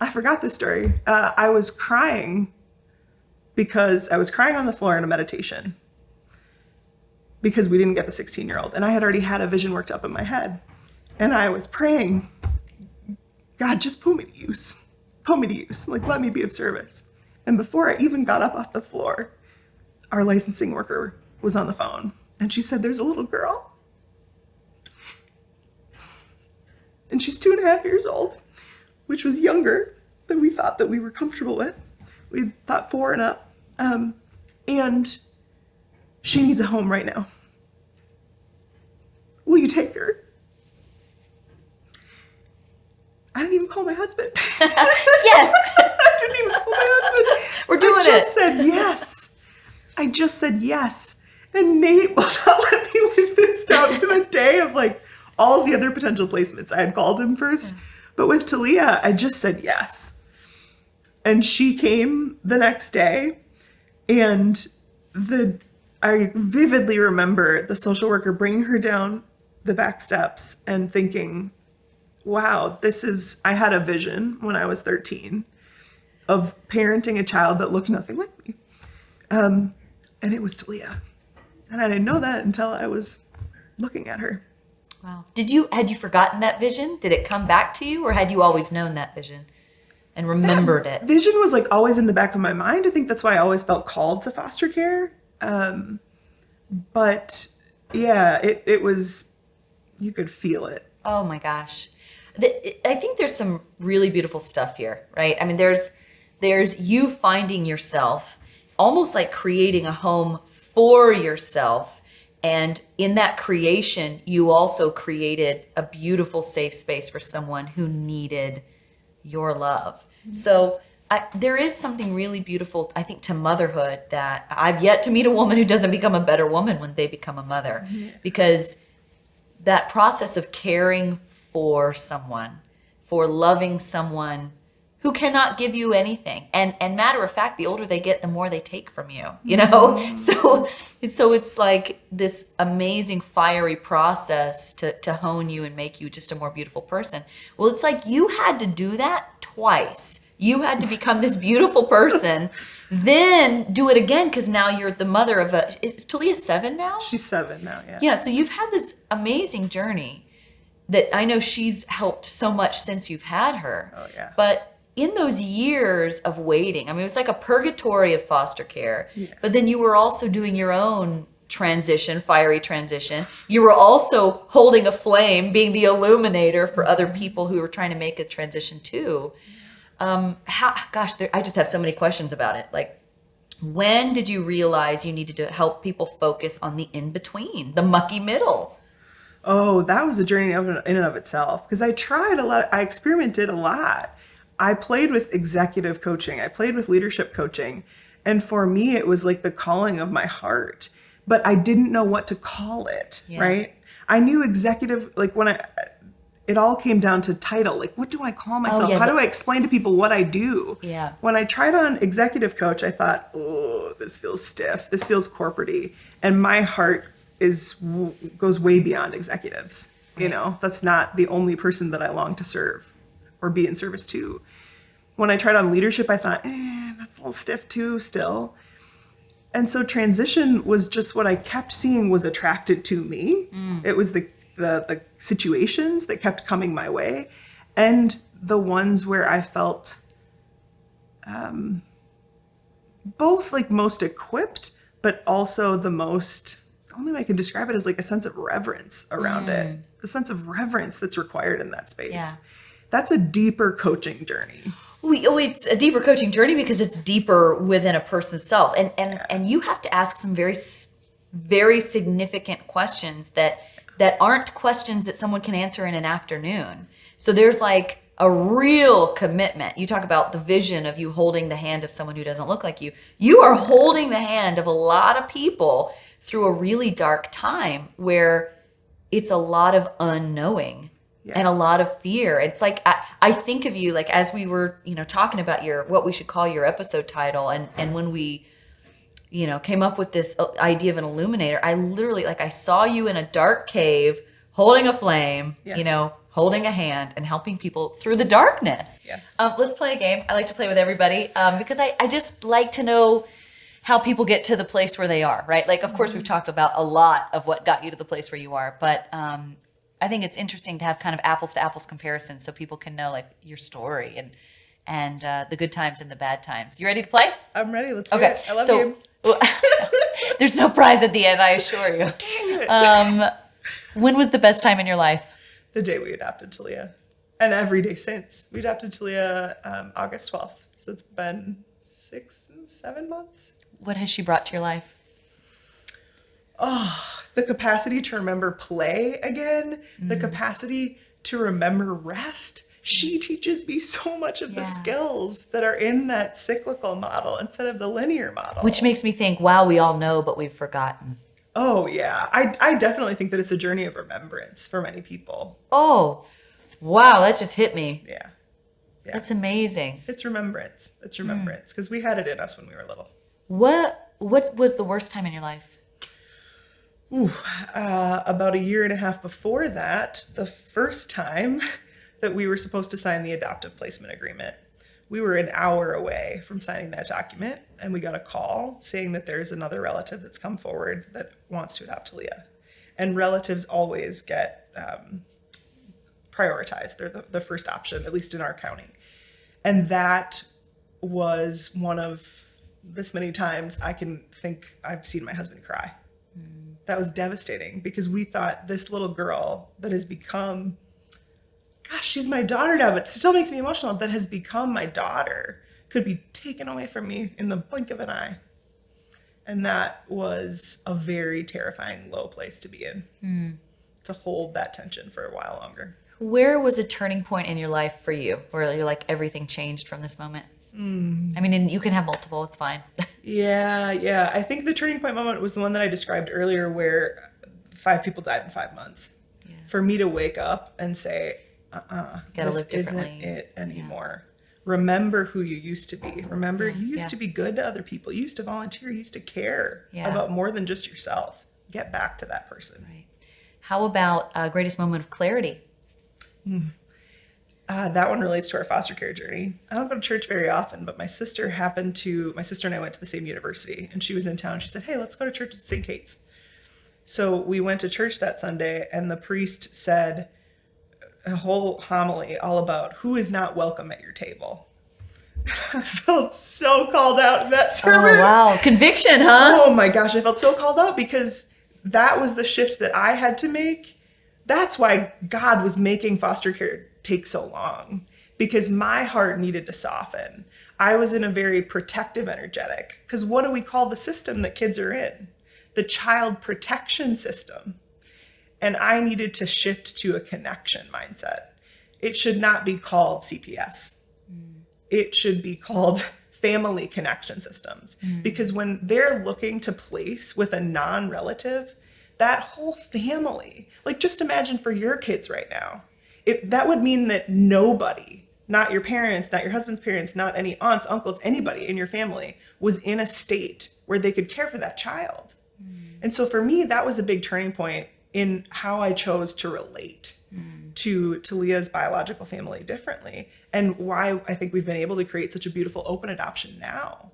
I forgot this story. Uh, I was crying because I was crying on the floor in a meditation because we didn't get the 16 year old. And I had already had a vision worked up in my head. And I was praying, God, just put me to use. Put me to use. Like, let me be of service. And before I even got up off the floor, our licensing worker was on the phone. And she said, There's a little girl. And she's two and a half years old, which was younger than we thought that we were comfortable with. We thought four and up. Um, and she needs a home right now. Will you take her? I didn't even call my husband. Yes, I didn't even call my husband. We're doing I just it. said yes. I just said yes. And Nate will not let me live this down to the day of like all the other potential placements. I had called him first, but with Talia, I just said yes. And she came the next day, and the I vividly remember the social worker bringing her down the back steps and thinking, wow, this is, I had a vision when I was 13 of parenting a child that looked nothing like me. Um, and it was Talia. And I didn't know that until I was looking at her. Wow. Did you had you forgotten that vision? Did it come back to you, or had you always known that vision and remembered it? Vision was like always in the back of my mind. I think that's why I always felt called to foster care. Um, but yeah, it, it was, you could feel it. Oh my gosh. I think there's some really beautiful stuff here, right? I mean, there's there's you finding yourself almost like creating a home for yourself. And in that creation, you also created a beautiful safe space for someone who needed your love. Mm-hmm. So I, there is something really beautiful, I think, to motherhood that I've yet to meet a woman who doesn't become a better woman when they become a mother. Mm-hmm. Because that process of caring for someone, for loving someone who cannot give you anything. And and matter of fact, the older they get, the more they take from you. You know? Mm-hmm. So so it's like this amazing fiery process to to hone you and make you just a more beautiful person. Well, it's like you had to do that twice. You had to become this beautiful person, then do it again because now you're the mother of a. Is Talia seven now? She's seven now, yeah. Yeah, so you've had this amazing journey that I know she's helped so much since you've had her. Oh, yeah. But in those years of waiting, I mean, it was like a purgatory of foster care, but then you were also doing your own transition, fiery transition. You were also holding a flame, being the illuminator for other people who were trying to make a transition too. Um, how, gosh, there, I just have so many questions about it. Like, when did you realize you needed to help people focus on the in between, the mucky middle? Oh, that was a journey of, in and of itself because I tried a lot. I experimented a lot. I played with executive coaching. I played with leadership coaching. And for me, it was like the calling of my heart, but I didn't know what to call it, Yeah. right? I knew executive, like when I, it all came down to title. Like, what do I call oh, myself? Oh, yeah, How do I explain to people what I do? Yeah. When I tried on executive coach, I thought, oh, this feels stiff. This feels corporatey. And my heart is goes way beyond executives. You know, that's not the only person that I long to serve or be in service to. When I tried on leadership, I thought, eh, that's a little stiff too, still. And so transition was just what I kept seeing was attracted to me. It was the, the the situations that kept coming my way, and the ones where I felt um, both like most equipped, but also the most. Only way I can describe it is like a sense of reverence around it. The sense of reverence that's required in that space. Yeah. That's a deeper coaching journey. We, oh, it's a deeper coaching journey because it's deeper within a person's self, and and and you have to ask some very, very significant questions that that aren't questions that someone can answer in an afternoon. So there's like a real commitment. You talk about the vision of you holding the hand of someone who doesn't look like you. You are holding the hand of a lot of people through a really dark time where it's a lot of unknowing and a lot of fear. It's like I, I think of you like as we were, you know, talking about your what we should call your episode title, and and when we, you know, came up with this uh, idea of an illuminator, I literally like I saw you in a dark cave holding a flame, you know, holding a hand and helping people through the darkness. Yes. Um, let's play a game. I like to play with everybody um, because I, I just like to know how people get to the place where they are, right? Like, of course, we've talked about a lot of what got you to the place where you are, but um, I think it's interesting to have kind of apples to apples comparison so people can know like your story and and uh, the good times and the bad times. You ready to play? I'm ready. Let's do Okay. it. I love so, games. there's no prize at the end, I assure you. Um, when was the best time in your life? the day we adopted Talia, and every day since. We adopted Talia um, August 12th, so it's been six, seven months. What has she brought to your life? Oh, the capacity to remember play again, Mm-hmm. the capacity to remember rest. She teaches me so much of the skills that are in that cyclical model instead of the linear model. Which makes me think, wow, we all know, but we've forgotten. oh yeah, I I definitely think that it's a journey of remembrance for many people. Oh, wow, that just hit me. Yeah, That's amazing. it's remembrance. It's remembrance because we had it in us when we were little. What what was the worst time in your life? Uh, about a year and a half before that, the first time that we were supposed to sign the adoptive placement agreement, we were an hour away from signing that document, and we got a call saying that there's another relative that's come forward that wants to adopt Talia. And relatives always get um, prioritized, they're the, the first option, at least in our county. And that was one of this many times I can think I've seen my husband cry that was devastating because we thought this little girl that has become gosh she's my daughter now but still makes me emotional that has become my daughter could be taken away from me in the blink of an eye. And that was a very terrifying low place to be in hmm. to hold that tension for a while longer. Where was a turning point in your life for you where you're like everything changed from this moment? I mean, you can have multiple, it's fine. Yeah, yeah. I think the turning point moment was the one that I described earlier where five people died in five months. For me to wake up and say, uh uh Gotta this live isn't it anymore. Remember who you used to be. Remember, you used yeah. to be good to other people. You used to volunteer. You used to care Yeah. about more than just yourself. Get back to that person. right. How about uh, greatest moment of clarity? Uh, that one relates to our foster care journey. I don't go to church very often, but my sister happened to, my sister and I went to the same university, and she was in town. She said, Hey, let's go to church at St. Kate's. So we went to church that Sunday, and the priest said a whole homily all about who is not welcome at your table. I felt so called out in that Oh wow, conviction, huh? Oh my gosh, I felt so called out because that was the shift that I had to make. That's why God was making foster care take so long because my heart needed to soften. I was in a very protective energetic because what do we call the system that kids are in? The child protection system. And I needed to shift to a connection mindset. It should not be called CPS mm. it should be called family connection systems mm. because when they're looking to place with a non-relative that whole family like just imagine for your kids right now it, that would mean that nobody not your parents not your husband's parents not any aunts uncles anybody in your family was in a state where they could care for that child mm. and so for me that was a big turning point in how i chose to relate mm. to to Leah's biological family differently and why I think we've been able to create such a beautiful open adoption now.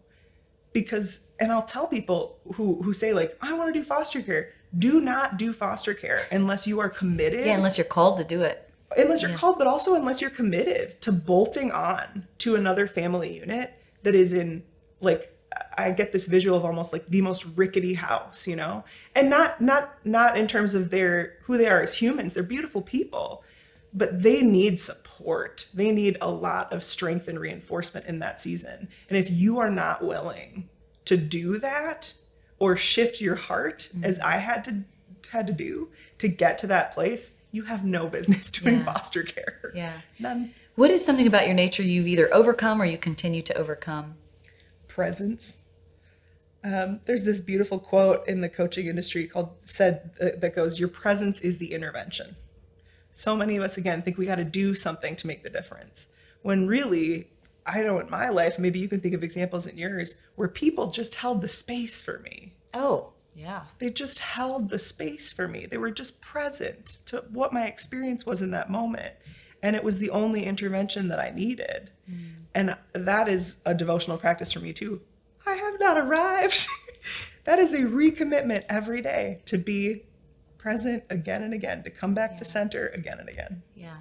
Because and I'll tell people who who say like I want to do foster care, do not do foster care unless you are committed. Yeah, unless you're called to do it. Unless you're called, but also unless you're committed to bolting on to another family unit that is in like I get this visual of almost like the most rickety house, you know? And not not not in terms of their who they are as humans. They're beautiful people, but they need support. They need a lot of strength and reinforcement in that season. And if you are not willing to do that or shift your heart as mm-hmm. I had to had to do to get to that place, you have no business doing Yeah. foster care. Yeah. None. What is something about your nature you've either overcome or you continue to overcome? presence. Um, there's this beautiful quote in the coaching industry called said uh, that goes, "Your presence is the intervention." So many of us again think we got to do something to make the difference, when really, I know in my life, maybe you can think of examples in yours where people just held the space for me. Oh, yeah. They just held the space for me. They were just present to what my experience was in that moment. And it was the only intervention that I needed. Mm. And that is a devotional practice for me too. I have not arrived. that is a recommitment every day to be present again and again, to come back to center again and again. Yeah.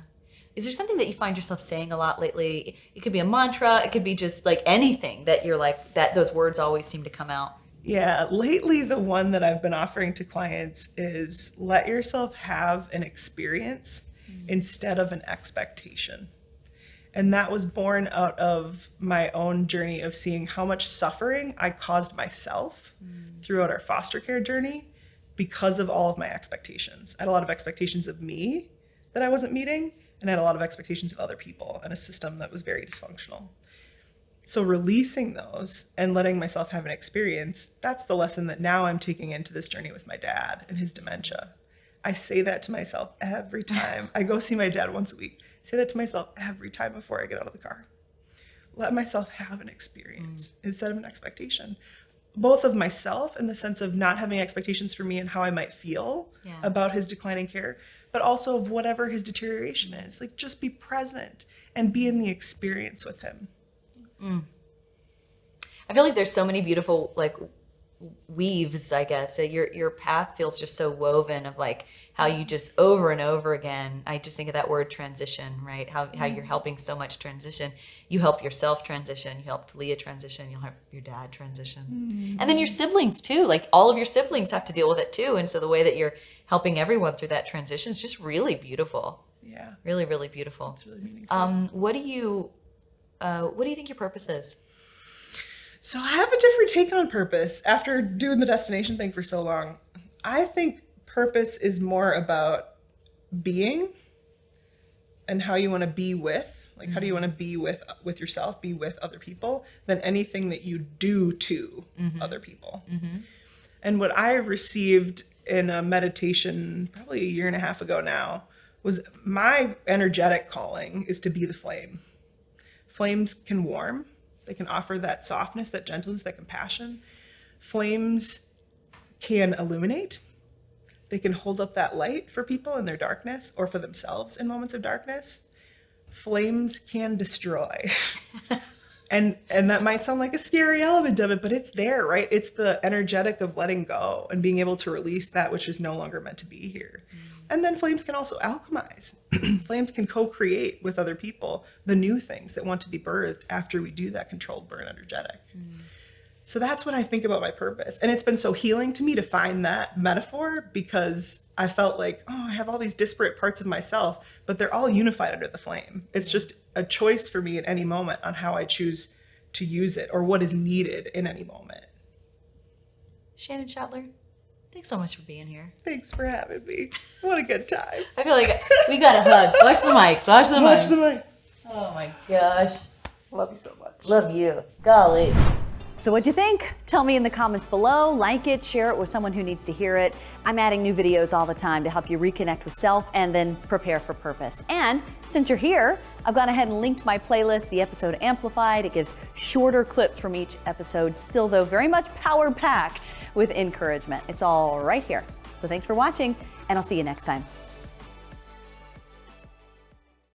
Is there something that you find yourself saying a lot lately? It could be a mantra, it could be just like anything that you're like that those words always seem to come out. Yeah, lately the one that I've been offering to clients is let yourself have an experience mm-hmm. instead of an expectation. And that was born out of my own journey of seeing how much suffering I caused myself mm. throughout our foster care journey because of all of my expectations. I had a lot of expectations of me that I wasn't meeting, and I had a lot of expectations of other people and a system that was very dysfunctional. So releasing those and letting myself have an experience, that's the lesson that now I'm taking into this journey with my dad and his dementia. I say that to myself every time. I go see my dad once a week. I say that to myself every time before I get out of the car. Let myself have an experience mm. instead of an expectation. Both of myself in the sense of not having expectations for me and how I might feel Yeah. about his declining care, but also of whatever his deterioration is. Like just be present and be in the experience with him. I feel like there's so many beautiful like weaves, I guess. Uh, Your your path feels just so woven of like how you just over and over again. I just think of that word transition, right? How how you're helping so much transition. You help yourself transition, you help Talia transition, you'll help your dad transition. And then your siblings too. Like all of your siblings have to deal with it too. And so the way that you're helping everyone through that transition is just really beautiful. Yeah, Really, really beautiful. it's really meaningful. Um, what do you uh, what do you think your purpose is? So I have a different take on purpose after doing the destination thing for so long. I think purpose is more about being and how you want to be with, like how do you mm-hmm. want to be with with yourself, be with other people than anything that you do to mm-hmm. other people. Mm-hmm. And what I received in a meditation probably a year and a half ago now was my energetic calling is to be the flame. Flames can warm, they can offer that softness, that gentleness, that compassion. Flames can illuminate, they can hold up that light for people in their darkness or for themselves in moments of darkness. Flames can destroy. and and that might sound like a scary element of it but it's there right it's the energetic of letting go and being able to release that which is no longer meant to be here mm-hmm. And then flames can also alchemize. flames can co create with other people the new things that want to be birthed after we do that controlled burn energetic. Mm. So that's what I think about my purpose. And it's been so healing to me to find that metaphor because I felt like, oh, I have all these disparate parts of myself, but they're all unified under the flame. It's mm. just a choice for me at any moment on how I choose to use it or what is needed in any moment. Shannon Schottler, thanks so much for being here. Thanks for having me. What a good time. I feel like we got a hug. Watch the mics. Watch the Watch mics. Watch the mic. oh my gosh. Love you so much. Love you. Golly. So what'd you think? Tell me in the comments below, like it, share it with someone who needs to hear it. I'm adding new videos all the time to help you reconnect with self and then prepare for purpose. And since you're here, I've gone ahead and linked my playlist, the episode Amplified. It gives shorter clips from each episode, still though very much power packed with encouragement. It's all right here. So thanks for watching and I'll see you next time.